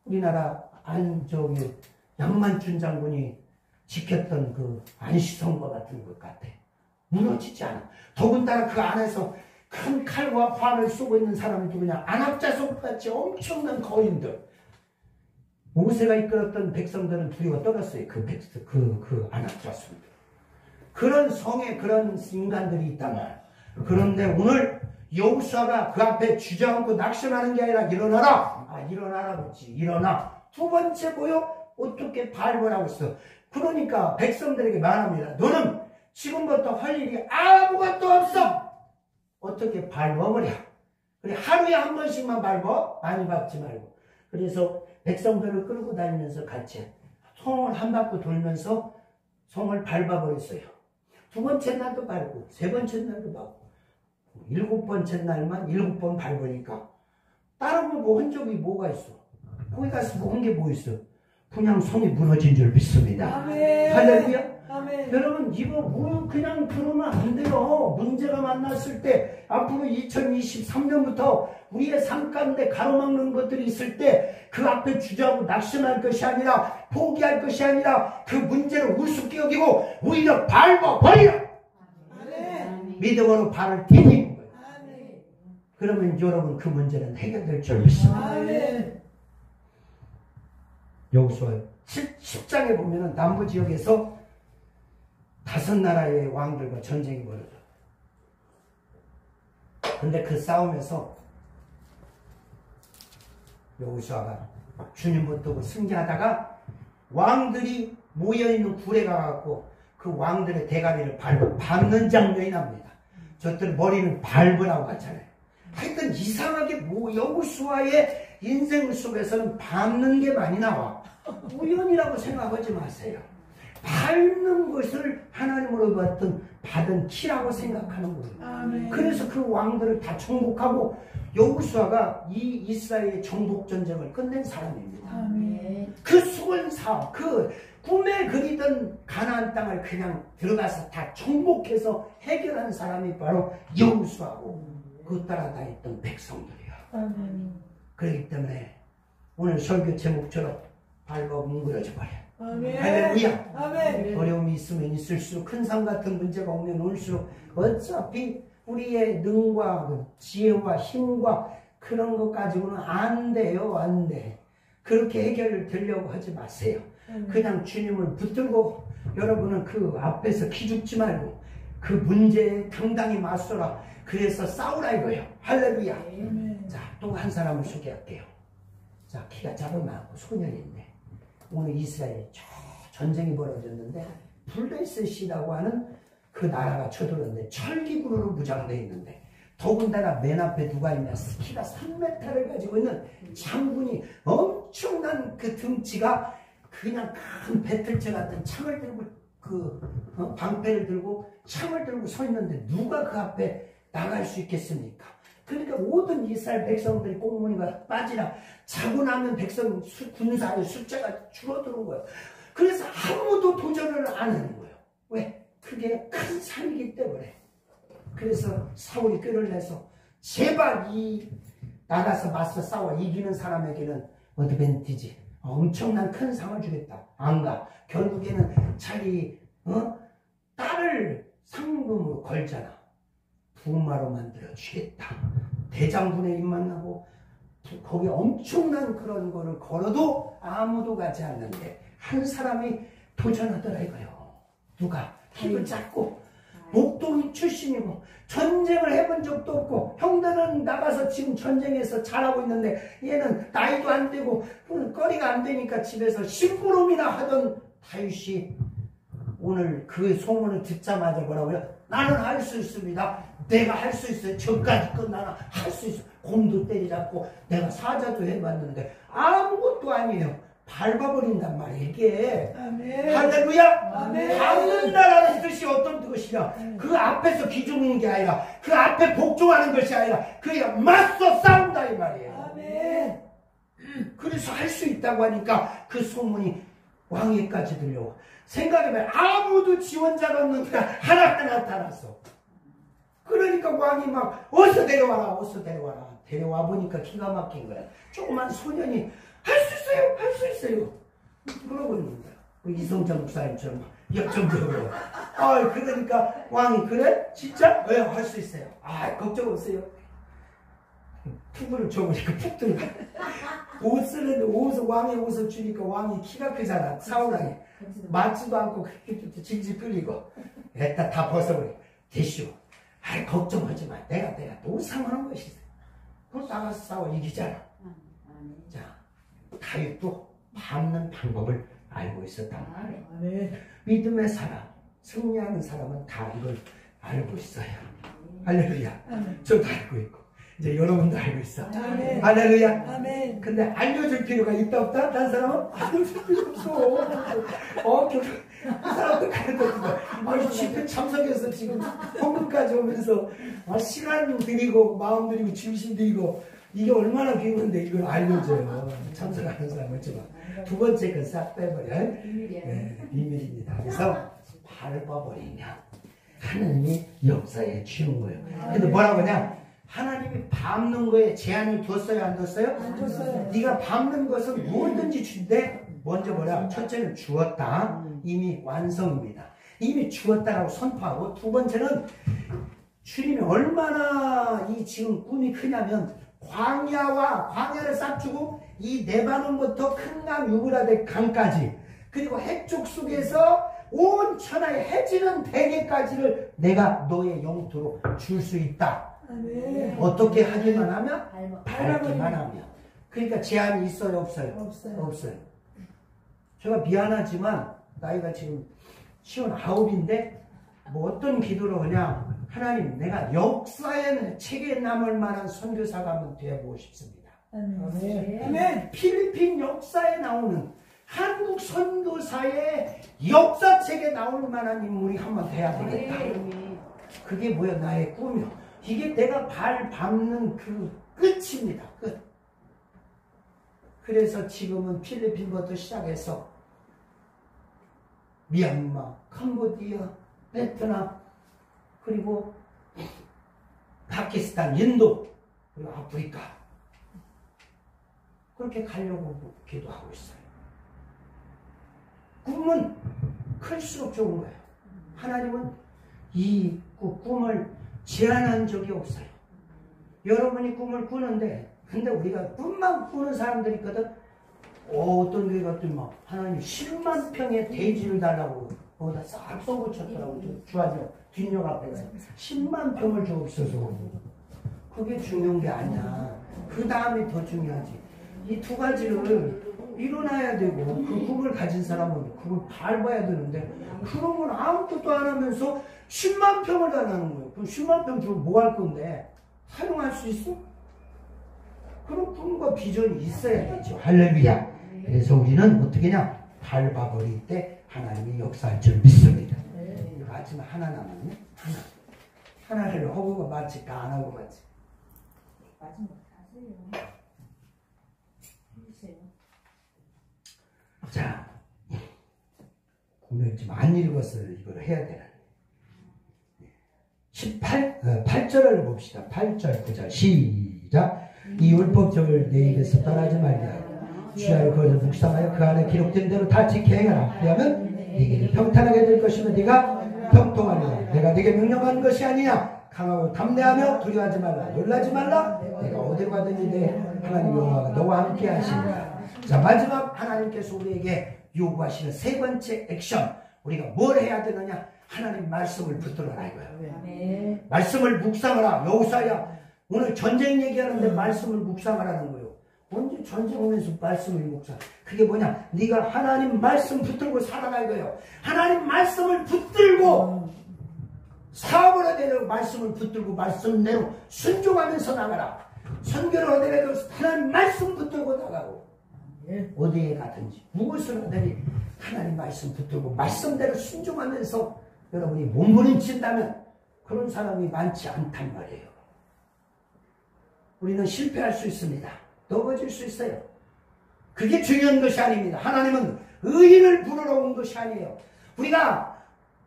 S1: 우리나라 안 저기 양만춘 장군이 지켰던 그 안시성과 같은 것 같아. 무너지지 않아. 더군다나 그 안에서 큰 칼과 활을 쏘고 있는 사람이 누구냐? 안압자손같이 엄청난 거인들. 모세가 이끌었던 백성들은 두려워 떨었어요. 그 백, 그, 그 안압자손들. 그런 성에 그런 인간들이 있다만. 그런데 오늘 여호수아가 그 앞에 주저앉고 낙심하는 게 아니라 일어나라. 아 일어나라 그렇지. 일어나. 두 번째 뭐요? 어떻게 밟으라고 했어. 그러니까 백성들에게 말합니다. 너는 지금부터 할 일이 아무것도 없어. 어떻게 밟아버려. 그래 하루에 한 번씩만 밟아. 많이 밟지 말고. 그래서 백성들을 끌고 다니면서 같이 성을 한 바퀴 돌면서 성을 밟아버렸어요. 두 번째 날도 밟고 세 번째 날도 밟고 일곱 번째 날만 일곱 번 밟으니까 다른 뭐 흔적이 뭐가 있어? 거기 가서 뭐한게뭐 있어? 그냥 성이 무너진 줄 믿습니다. 할렐루야. 여러분 이거 뭐 그냥 그러면 안 돼요. 문제가 만났을 때 앞으로 2023년부터 우리의 삶 가운데 가로막는 것들이 있을 때 그 앞에 주저하고 낙심할 것이 아니라 포기할 것이 아니라 그 문제를 우습게 여기고 오히려 밟아 버려
S4: 아멘.
S1: 믿음으로 발을 디디는 거예요.
S4: 아멘.
S1: 그러면 여러분 그 문제는 해결될 줄 믿습니다. 여기서 10장에 보면은 남부 지역에서 다섯 나라의 왕들과 전쟁이 벌어져. 근데 그 싸움에서 여호수아가 주님 붙들고 승리하다가 왕들이 모여있는 굴에 가갖고 그 왕들의 대가리를 밟고 밟는 장면이 납니다. 저들 머리를 밟으라고 하잖아요. 하여튼 이상하게 뭐 여호수아의 인생 속에서는 밟는 게 많이 나와. 우연이라고 생각하지 마세요. 밟는 것을 하나님으로 받던 받은 키라고 생각하는 거예요.
S4: 아멘.
S1: 그래서 그 왕들을 다 정복하고 여호수아가 이 이스라엘의 정복 전쟁을 끝낸 사람입니다.
S4: 아멘.
S1: 그 수건 사업, 그 꿈에 그리던 가나안 땅을 그냥 들어가서 다 정복해서 해결한 사람이 바로 여호수아고 그 따라다녔던 백성들이야.
S4: 아멘.
S1: 그렇기 때문에 오늘 설교 제목처럼 밟아 뭉그러져 버려.
S4: 아멘.
S1: 할렐루야.
S4: 아멘.
S1: 어려움이 있으면 있을수록 큰산 같은 문제가 오면 올수록 어차피 우리의 능과 그 지혜와 힘과 그런 것 가지고는 안 돼요, 안 돼. 그렇게 해결되려고 하지 마세요. 그냥 주님을 붙들고 여러분은 그 앞에서 기죽지 말고 그 문제에 당당히 맞서라. 그래서 싸우라 이거예요. 할렐루야. 자, 또 한 사람을 소개할게요. 자, 키가 작은하고 소년인데 오늘 이스라엘에 저 전쟁이 벌어졌는데 블레셋이라고 하는 그 나라가 쳐들었는데 철기구로 무장되어 있는데 더군다나 맨 앞에 누가 있냐 키가 3m를 가지고 있는 장군이 엄청난 그 등치가 그냥 큰 배틀체 같은 창을 들고 그 어, 방패를 들고 창을 들고 서 있는데 누가 그 앞에 나갈 수 있겠습니까? 그러니까 모든 이스라엘 백성들이 꽁무니가 빠지라 자고 나면 백성 수, 군사의 숫자가 줄어드는 거예요. 그래서 아무도 도전을 안 하는 거예요. 왜? 그게 큰 산이기 때문에. 그래서 사울이 꾀를 내서 제발 이 나가서 맞서 싸워 이기는 사람에게는 어드밴티지 엄청난 큰 상을 주겠다. 안 가. 결국에는 자기 어? 딸을 상금으로 걸잖아. 부마로 만들어 주겠다. 대장군의 입만 나고 거기 엄청난 그런 거를 걸어도 아무도 가지 않는데 한 사람이 도전하더라 이거요. 누가 힘을 잡고 목동이 출신이고 전쟁을 해본 적도 없고 형들은 나가서 지금 전쟁에서 잘하고 있는데 얘는 나이도 안 되고 거리가 안 되니까 집에서 심부름이나 하던 다윗이 오늘 그 소문을 듣자마자 뭐라고요? 나는 할 수 있습니다. 내가 할 수 있어요. 저까지 끝나나 할 수 있어. 곰도 때리잡고 내가 사자도 해봤는데 아무것도 아니에요. 밟아버린단 말이야 이게
S5: 아멘.
S1: 할렐루야
S5: 아멘.
S1: 밟는다라는 뜻이 어떤 뜻이냐 그 앞에서 기죽는 게 아니라 그 앞에 복종하는 것이 아니라 그에 맞서 싸운다 이 말이에요
S5: 아멘.
S1: 그래서 할 수 있다고 하니까 그 소문이 왕위까지 들려와 생각해보면 아무도 지원자가 없는데 하나가 나타났어. 그러니까 왕이 막 어서 데려와라 어서 데려와라. 데려와 보니까 기가 막힌 거야. 조그만 소년이 할 수 있어요 할 수 있어요. 그러고 있는 거야. 그 이성장 목사님처럼 막 역정적으로. 아 그러니까 왕이 그래? 진짜? 왜 할 수 있어요. 아 걱정 없어요. 푸부를 줘보니까 푹 들어가 옷을 옷을 왕의 옷을 주니까 왕이 키가 크잖아 사울왕이 맞지도 않고 그렇게 질질 끌리고. 애다 다 벗어버려. 대쇼 아 걱정하지 마. 내가 내가 또 상관한 것이 있어. 그럼 나가서 싸워. 이기잖아 자 다윗도 밟는 방법을 알고 있었단 말이에요
S5: 아멘.
S1: 믿음의 사람 승리하는 사람은 다 이걸 알고 있어요. 할렐루야. 저도 알고 있고 이제 여러분도 알고 있어
S5: 아멘.
S1: 할렐루야
S5: 아멘.
S1: 근데 알려줄 필요가 있다 없다? 다른 사람은 알려줄 필요 없어. 어, 그, 그 사람도 가르쳐주고. 아니, 집회 참석해서 지금 헌금까지 오면서 아, 시간 드리고, 마음 드리고, 중심 드리고, 이게 얼마나 귀한데 이걸 알려줘요. 참석하는 사람 어쩌면. 두 번째 건 싹 빼버려. 네, 비밀입니다. 그래서 밟아버리면 하나님이 역사에 주는 거예요. 근데 뭐라고 하냐? 하나님이 밟는 거에 제한을 뒀어요, 안 뒀어요?
S5: 안 줬어요.
S1: 네가 밟는 것은 무엇든지 준대. 먼저 뭐라? 첫째는 주었다. 이미 완성입니다. 이미 주었다라고 선포하고 두 번째는 주님이 얼마나 이 지금 꿈이 크냐면 광야와 광야를 싹 주고 이 네바논부터 큰강 유브라데 강까지 그리고 해쪽 속에서 온 천하의 해지는 대게까지를 내가 너의 영토로 줄 수 있다.
S5: 아멘.
S1: 어떻게 하기만 하면
S2: 밟아.
S1: 밟기만 하면. 그러니까 제한이 있어요, 없어요?
S5: 없어요.
S1: 없어요. 제가 미안하지만 나이가 지금 시원 아홉인데 뭐 어떤 기도로 그냥 하나님 내가 역사의 책에 남을 만한 선교사가 한번 되어보고 싶습니다.
S5: 아멘. 아멘.
S1: 필리핀 역사에 나오는 한국 선교사의 역사책에 나올 만한 인물이 한번 돼야 되겠다. 그게 뭐야 나의 꿈이요. 이게 내가 발 밟는 그 끝입니다. 끝. 그래서 지금은 필리핀부터 시작해서 미얀마, 캄보디아, 베트남, 그리고 파키스탄, 인도, 그리고 아프리카 그렇게 가려고 기도하고 있어요. 꿈은 클수록 좋은 거예요. 하나님은 이 꿈을 제한한 적이 없어요. 여러분이 꿈을 꾸는데, 근데 우리가 꿈만 꾸는 사람들이 있거든. 어, 어떤 교회 같더니 막 하나님 10만 평의 대지를 달라고 거기다 싹 써붙였더라고. 저 주하죠. 뒷역 앞에 가요. 10만 평을 주옵소서. 그게 중요한 게 아니야. 그 다음이 더 중요하지. 이 두 가지를 일어나야 되고 그 꿈을 가진 사람은 그걸 밟아야 되는데 그런 건 아무것도 안 하면서 10만 평을 달라는 거예요. 그럼 10만 평 주고 뭐할 건데? 사용할 수 있어? 그런 꿈과 비전이 있어야겠죠. 할렐루야. 그래서 우리는 어떻게 냐 밟아버릴 때 하나님이 역사할 줄 믿습니다. 마지막 하나 남았네? 하나. 하나를 허구가 맞지, 안 하고 맞지. 자, 오늘 지금 안 읽었어요. 이걸 해야 되는. 18, 어, 8절을 봅시다. 8절, 9절. 시작. 이 율법적을 내 입에서 떠나지 말자. 주야를 거저 묵상하여 그 안에 기록된 대로 다 지켜 행하라. 그러면 네게 평탄하게 될 것이며 네가 평통하리라. 내가 네게 명령한 것이 아니냐. 강하고 담대하며 두려워하지 말라. 놀라지 말라. 내가 어디 가든지 내 하나님 여호와가 너와 함께 하시니라. 자 마지막 하나님께서 우리에게 요구하시는 세 번째 액션. 우리가 뭘 해야 되느냐? 하나님 말씀을 붙들어라 이거예요. 말씀을 묵상하라. 여호사야 오늘 전쟁 얘기하는데 말씀을 묵상하라는 거예요. 언제 전쟁 오면서 말씀을 묵상? 그게 뭐냐? 네가 하나님 말씀 붙들고 살아가 이거예요. 하나님 말씀을 붙들고 사업을 하내려 말씀을 붙들고 말씀대로 순종하면서 나가라. 선교를 하내려 하나님 말씀 붙들고 나가고
S5: 예.
S1: 어디에 가든지 무엇을 하든지 하나님 말씀 붙들고 말씀대로 순종하면서 여러분이 몸부림친다면 그런 사람이 많지 않단 말이에요. 우리는 실패할 수 있습니다. 넘어질 수 있어요. 그게 중요한 것이 아닙니다. 하나님은 의인을 부르러 온 것이 아니에요. 우리가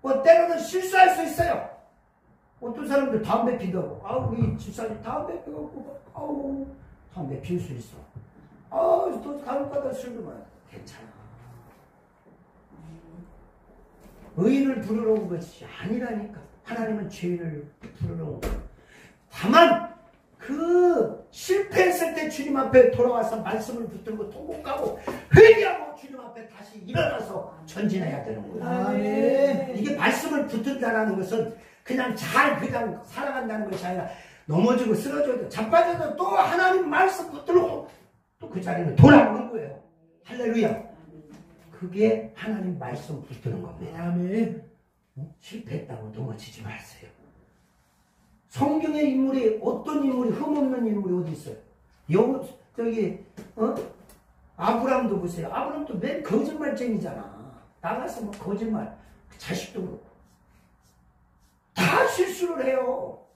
S1: 뭐 때로는 실수할 수 있어요. 어떤 사람들 담배 피다고 아우 이 집사님 담배 피고 아우 담배 피울 수 있어. 아우 또 가끔가다 술도 마요. 괜찮아. 의인을 부르러 온 것이 아니라니까. 하나님은 죄인을 부르러 온 거예요. 다만 그 실패했을 때 주님 앞에 돌아와서 말씀을 붙들고 통곡하고 회개하고 주님 앞에 다시 일어나서 전진해야 되는 거예요.
S5: 아멘.
S1: 이게 말씀을 붙든다는 것은 그냥 잘 그냥 살아간다는 것이 아니라 넘어지고 쓰러져도 자빠져도 또 하나님 말씀 붙들고 또 그 자리는 돌아오는 거예요. 할렐루야. 그게 하나님 말씀 붙드는 겁니다.
S5: 아멘.
S1: 어? 실패했다고 넘어지지 마세요. 성경의 인물이 어떤 인물이 흠없는 인물이 어디 있어요? 여 저기 어? 아브람도 보세요. 아브람도 맨 거짓말쟁이잖아. 나가서 뭐 거짓말. 그 자식도 그렇고. 다 실수를 해요.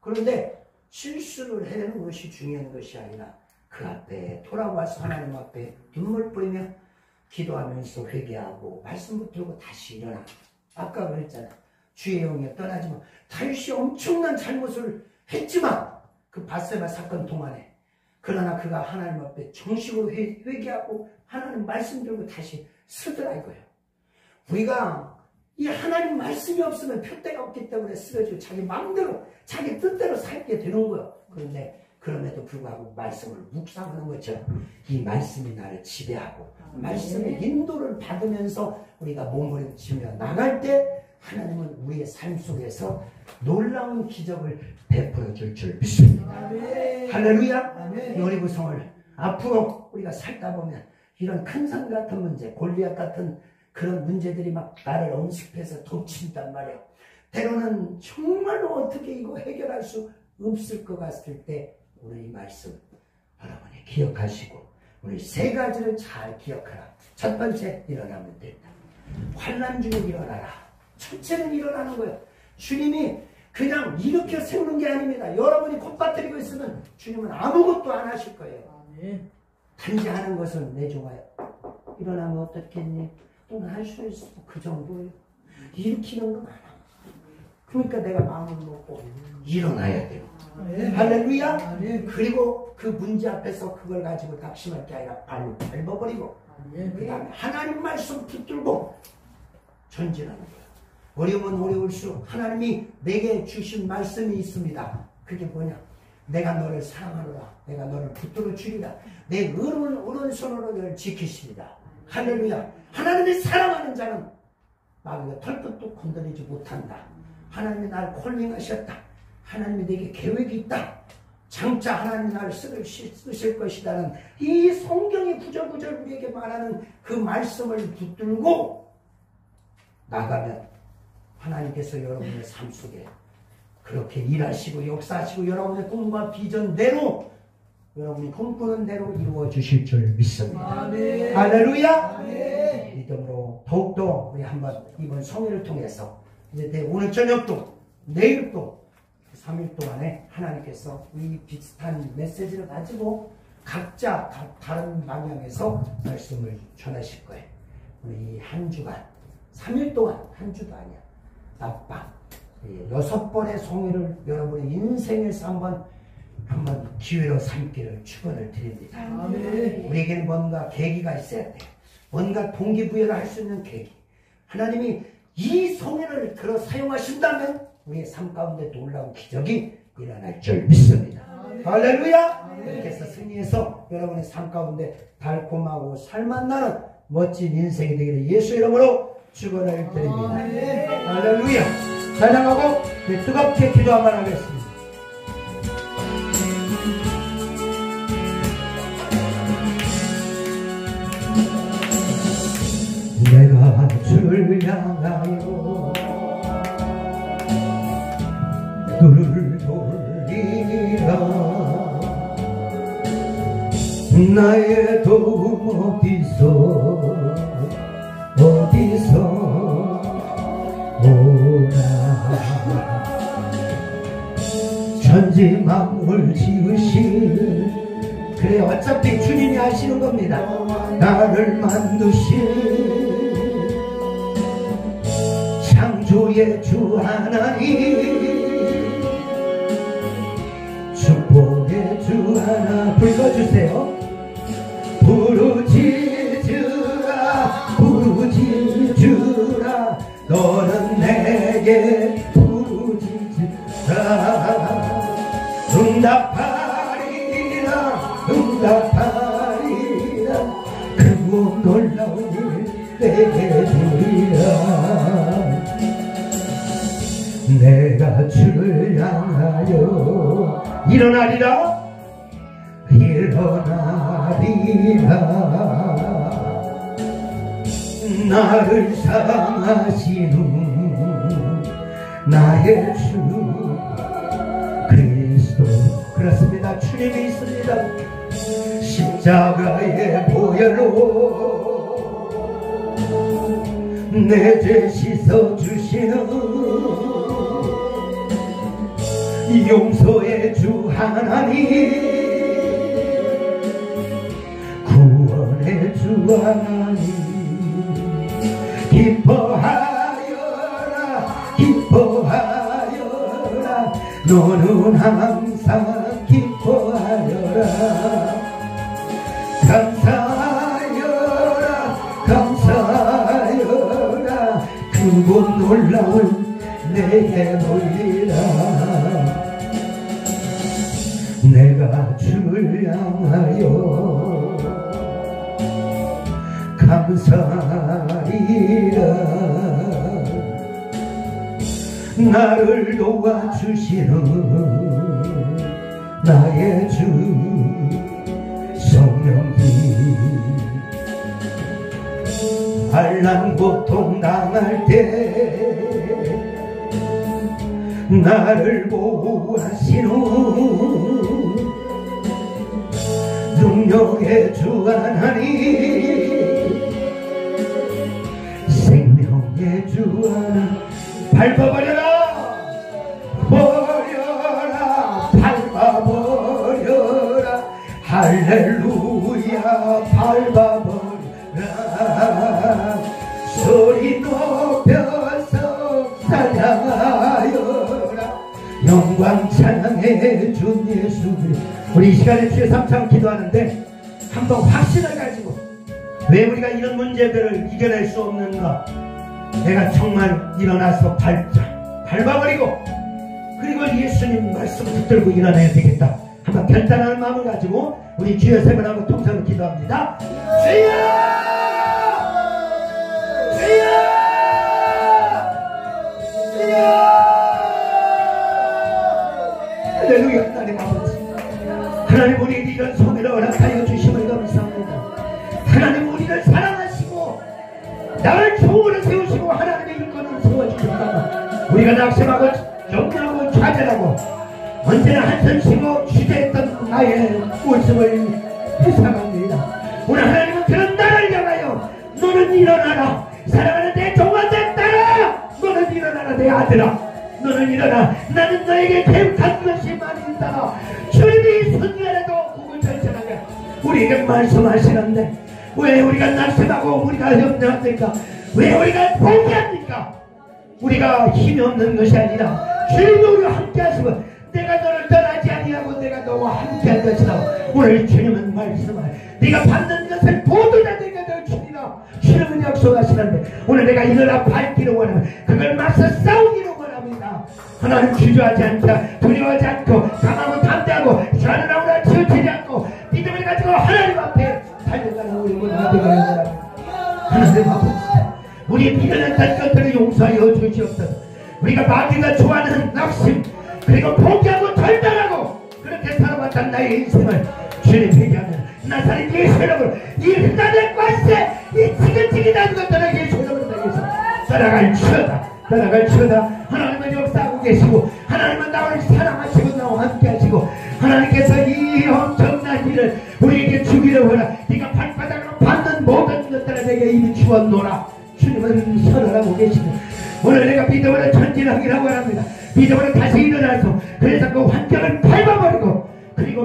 S1: 그런데 실수를 하는 것이 중요한 것이 아니라 그 앞에 돌아와서 하나님 앞에 눈물 뿌리며 기도하면서 회개하고 말씀 붙들고 다시 일어나. 아까 그랬잖아요. 주의 영에 떠나지만 다윗이 엄청난 잘못을 했지만 그 바세바 사건 동안에 그러나 그가 하나님 앞에 정식으로 회, 회개하고 하나님 말씀 들고 다시 쓰더라 이거예요. 우리가 이 하나님 말씀이 없으면 표대가 없기 때문에 쓰러지고 자기 마음대로 자기 뜻대로 살게 되는 거예요. 그런데 그럼에도 불구하고 말씀을 묵상하는 것처럼 이 말씀이 나를 지배하고 말씀의 인도를 받으면서 우리가 몸부림치며 나갈 때 하나님은 우리의 삶 속에서 놀라운 기적을 베풀어 줄 줄 믿습니다.
S5: 아멘.
S1: 할렐루야!
S5: 아멘.
S1: 요리 구성을 앞으로 우리가 살다 보면 이런 큰 산 같은 문제, 골리앗 같은 그런 문제들이 막 나를 엄습해서 덮친단 말이에요. 때로는 정말로 어떻게 이거 해결할 수 없을 것 같을 때 오늘 이 말씀 여러분이 기억하시고 우리 세 가지를 잘 기억하라. 첫 번째 일어나면 된다. 환란 중에 일어나라. 첫째는 일어나는 거예요. 주님이 그냥 일으켜 세우는 게 아닙니다. 여러분이 콧바뜨리고 있으면 주님은 아무것도 안 하실 거예요.
S5: 아멘.
S1: 단지 하는 것은 내줘봐요. 일어나면 어떻겠니? 또는 할수 있어. 그 정도예요. 일으키는 거 많아. 그러니까 내가 마음을 먹고 일어나야 돼요.
S5: 아멘.
S1: 할렐루야.
S5: 아멘.
S1: 그리고 그 문제 앞에서 그걸 가지고 낙심할 게 아니라 발로 밟아버리고 그
S5: 아멘.
S1: 다음에 하나님 말씀 붙들고 전진하는 거예요. 어려우면 어려울수록 하나님이 내게 주신 말씀이 있습니다. 그게 뭐냐? 내가 너를 사랑하노라. 내가 너를 붙들어 주리라. 내 의로운 오른손으로 너를 지키십니다. 할렐루야. 하나님이 사랑하는 자는 마귀가 털끝도 건드리지 못한다. 하나님이 날 콜링하셨다. 하나님이 내게 계획이 있다. 장차 하나님이 나를 쓰- 쓰실 것이다는 이 성경의 구절구절 우리에게 말하는 그 말씀을 붙들고 나가면 하나님께서 여러분의 삶 속에 그렇게 일하시고 역사하시고 여러분의 꿈과 비전대로 여러분이 꿈꾸는 대로 이루어 주실 줄 믿습니다.
S5: 아멘.
S1: 할렐루야!
S5: 아멘.
S1: 믿음으로 더욱더 우리 한번 이번 성회를 통해서 이제 내 오늘 저녁도 내일도 3일 동안에 하나님께서 이 비슷한 메시지를 가지고 각자 다, 다른 방향에서 말씀을 전하실 거예요. 우리 이한 주간 3일 동안 한 주도 아니야. 낮밤 이 여섯 번의 성회를 여러분의 인생에서 한번 한번 기회로 삼기를 축원을 드립니다.
S5: 아멘.
S1: 우리에게는 뭔가 계기가 있어야 돼요. 뭔가 동기부여를 할 수 있는 계기. 하나님이 이 성회를 들어 사용하신다면 우리의 삶 가운데 놀라운 기적이 일어날 줄 믿습니다. 할렐루야! 이렇게 해서 승리해서 여러분의 삶 가운데 달콤하고 살맛나는 멋진 인생이 되기를 예수 이름으로 축원을 드립니다. 할렐루야! 찬양하고 네, 뜨겁게 기도 한번 하겠습니다. 향하여 눈을 돌리라. 나의 도움 어디서 어디서 오나. 천지 만물 지으신 그래 어차피 주님이 하시는 겁니다. 나를 만드신 창조의 주 하나님. 축복의 주 하나 불러주세요. 부르짖으라 부르짖으라. 너는 내게 부르짖으라. 응답하리라 응답하리라. 크고 놀라운 일 내게 주리라 내가 주를 향하여 일어나리라. 일어나리라. 나를 사랑하시는 나의 주 그리스도. 그렇습니다. 주님이 있습니다. 십자가의 보혈로 내죄 씻어 주시는 용서의 주 하나님. 구원의 주 하나님. 기뻐하여라 기뻐하여라. 너는 항상 기뻐하여라. 감사하여라 감사하여라. 크고 놀라운 내게 놀리 감사리라. 나를 도와주시는 나의 주 성령님. 알란 고통 당할 때 나를 보호하시는 능력의 주 하나님 주 하나님 밟아버려라. 버려라. 밟아버려라. 할렐루야. 밟아버려라. 소리 높여서 찬양하여라. 영광 찬양해 준 예수 우리 이 시간에 주의 삼창 기도하는데 한번 확신을 가지고 왜 우리가 이런 문제들을 이겨낼 수 없는가 내가 정말 일어나서 밟자 밟아버리고 그리고 예수님 말씀 붙들고 일어나야 되겠다. 한번 결단하는 마음을 가지고 우리 주여 세 번하고 통성을 기도합니다. 주여 합니까 왜 우리가 포기합니까? 우리가 힘이 없는 것이 아니라 주님이 우리와 함께 하시고 내가 너를 떠나지 아니하고 내가 너와 함께 할 것이다. 오늘 주님은 말씀을 네가 받는 것을 모두 다 내가 널 주리라 주님은 약속하시는데 오늘 내가 일어나 밝기를 원하면 그걸 맞서 싸우기를 원합니다. 하나님 주저하지 않자 두려워 우리가 마귀가 좋아하는 낙심 그리고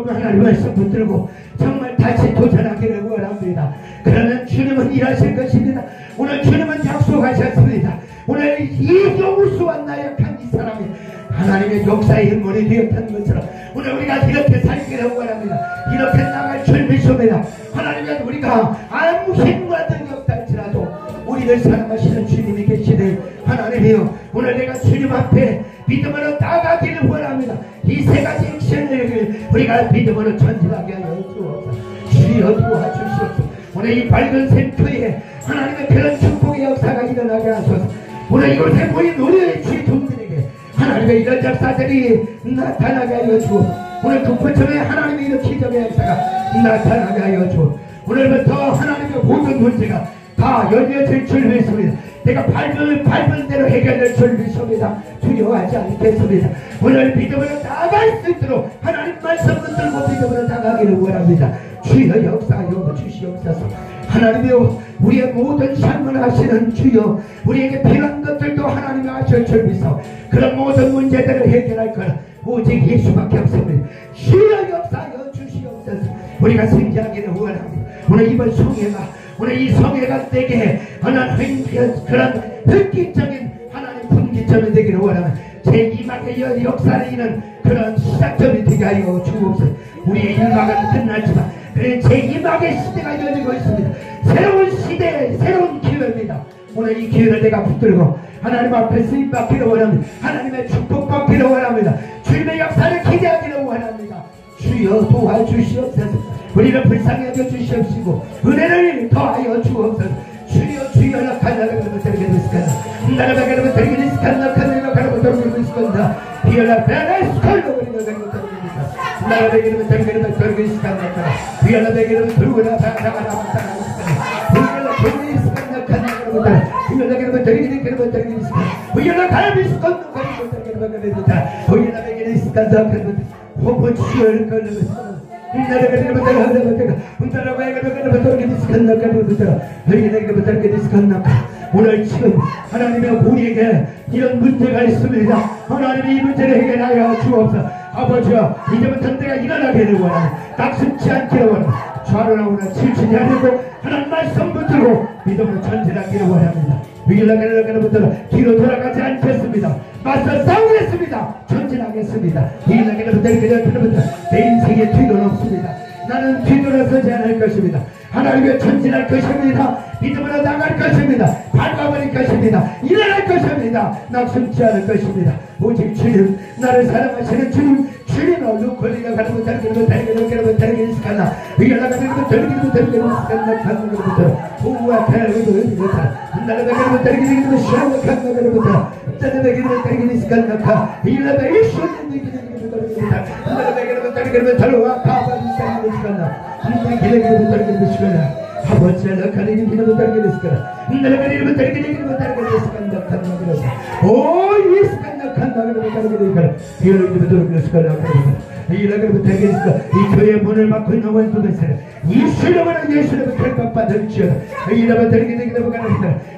S1: 그 하나님 말씀 붙들고 정말 다시 도전하기를 원합니다. 그러면 주님은 일하실 것입니다. 오늘 주님은 약속하셨습니다. 오늘 이 용수와 나약한 이 사람이 하나님의 역사의 인물이 되었던 것처럼 오늘 우리가 이렇게 살기를 원합니다. 이렇게 나갈 줄 믿습니다. 하나님은 우리가 아무 힘과 능력 달지라도 우리를 사랑하시는 주님이 계시되 하나님이여. 오늘 내가 주님 앞에 믿음으로 나가기를 원합니다. 이 세 가지 액션을 우리가 믿음으로 전진하게 하여 주옵소서. 주여 도와주시옵소서. 오늘 이 밝은 센터에 하나님의 그런 축복의 역사가 일어나게 하소서. 오늘 이곳에 모인 우리의 주의 종들에게 하나님의 이런 역사들이 나타나게 하여 주옵. 오늘 국포점에 하나님의 이런 기적의 역사가 나타나게 하여 주옵. 오늘부터 하나님의 모든 문제가 다 열려질 줄 믿습니다 내가 밟은 밟은 대로 해결될 줄 믿습니다. 두려워하지 않겠습니다. 오늘 믿음으로 나아갈 수 있도록 하나님 말씀 붙들고 믿음으로 나가기를 원합니다. 주여 역사하여 주시옵소서. 하나님이여 우리의 모든 삶을 하시는 주여 우리에게 필요한 것들도 하나님이 하실 줄 믿어 그런 모든 문제들을 해결할 것 오직 예수밖에 없습니다. 주여 역사하여 주시옵소서. 우리가 생기하기를 원합니다. 오늘 이번 성회가 오늘 이 성회가 되게 하나님 그런 획기적인 하나님 분기점이 되기를 원하면 제2막의 역사를 이는 그런 시작점이 되게 하여 주옵소서. 우리의 일막은 끝났지만 그래 제2막의 시대가 열리고 있습니다. 새로운 시대 새로운 기회입니다. 오늘 이 기회를 내가 붙들고 하나님 앞에 쓰임 받기를 원합니다. 하나님의 축복 받기를 원합니다. 주님의 역사를 기대하기를 원합니다 주여 도와주시옵소서. 우리를 불쌍히 여겨 주시옵시고 은혜를 더하여 주옵소서. 주여 주여 나카나가 들기리스칸나 나라가 그러면 들기리스칸나 카나가 그러면 들기리스칸나 비어나 베레스 컬로 우리가 그러면 들기리스칸나 나라가 그러면 들기리면 들기리스칸나 비어나 베기르면 들고나 바라가 나왔다 비어나 일어나기를 원하는 낙심치 않기를 원하는 좌로나오나 칠치지 않고 하나님 말씀 붙들고 믿음으로 전진하기를 원합니다. 위일나게를 뒤로 돌아가지 나라가 것 다르게 것 시험을 가는 것부터 짜다게 것 다르게 있을까나 가 이라다 이슈는 이게 것 다르게 나라가 것 다르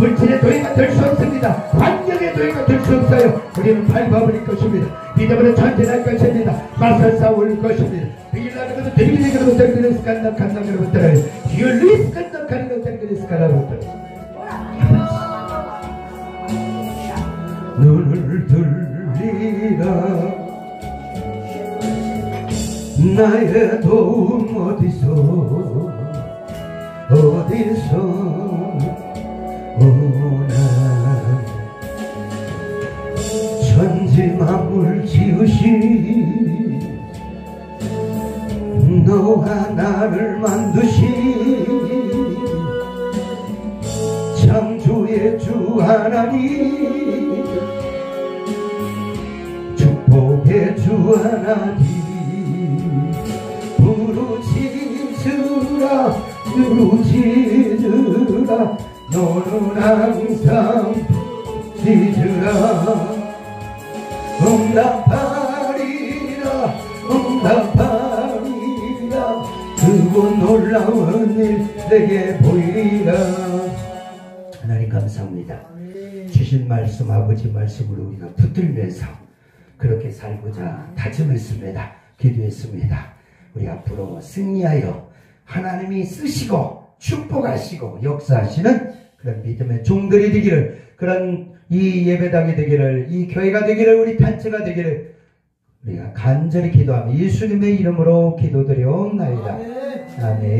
S1: 물질의 노예가 될 수 없습니다. 환경의 노예가 될 수 없어요. 우리는 밟아버릴 것입니다. 믿음으로 전진할 것입니다. 맞서 싸울 것입니다. 되기는 그러면 되기는 간다 간다 그러면 들어요. 리스 간다 가리고 되기는 간다고 들어요. 눈을 들리라 나의 도움 어디서 어디서 천지 만물 지으신 너와 나를 만드신 창조의 주 하나님 축복 구하나니 부르짖으라 부르짖으라 너는 항상 짖으라. 응답하리라 응답하리라. 그곳 놀라운 일 내게 보이리라. 하나님 감사합니다. 주신 말씀 아버지 말씀으로 우리가 붙들면서 그렇게 살고자 다짐했습니다. 기도했습니다. 우리 앞으로 승리하여 하나님이 쓰시고 축복하시고 역사하시는 그런 믿음의 종들이 되기를 그런 이 예배당이 되기를 이 교회가 되기를 우리 단체가 되기를 우리가 간절히 기도하며 예수님의 이름으로 기도드려옵나이다.
S5: 아멘.
S1: 아멘.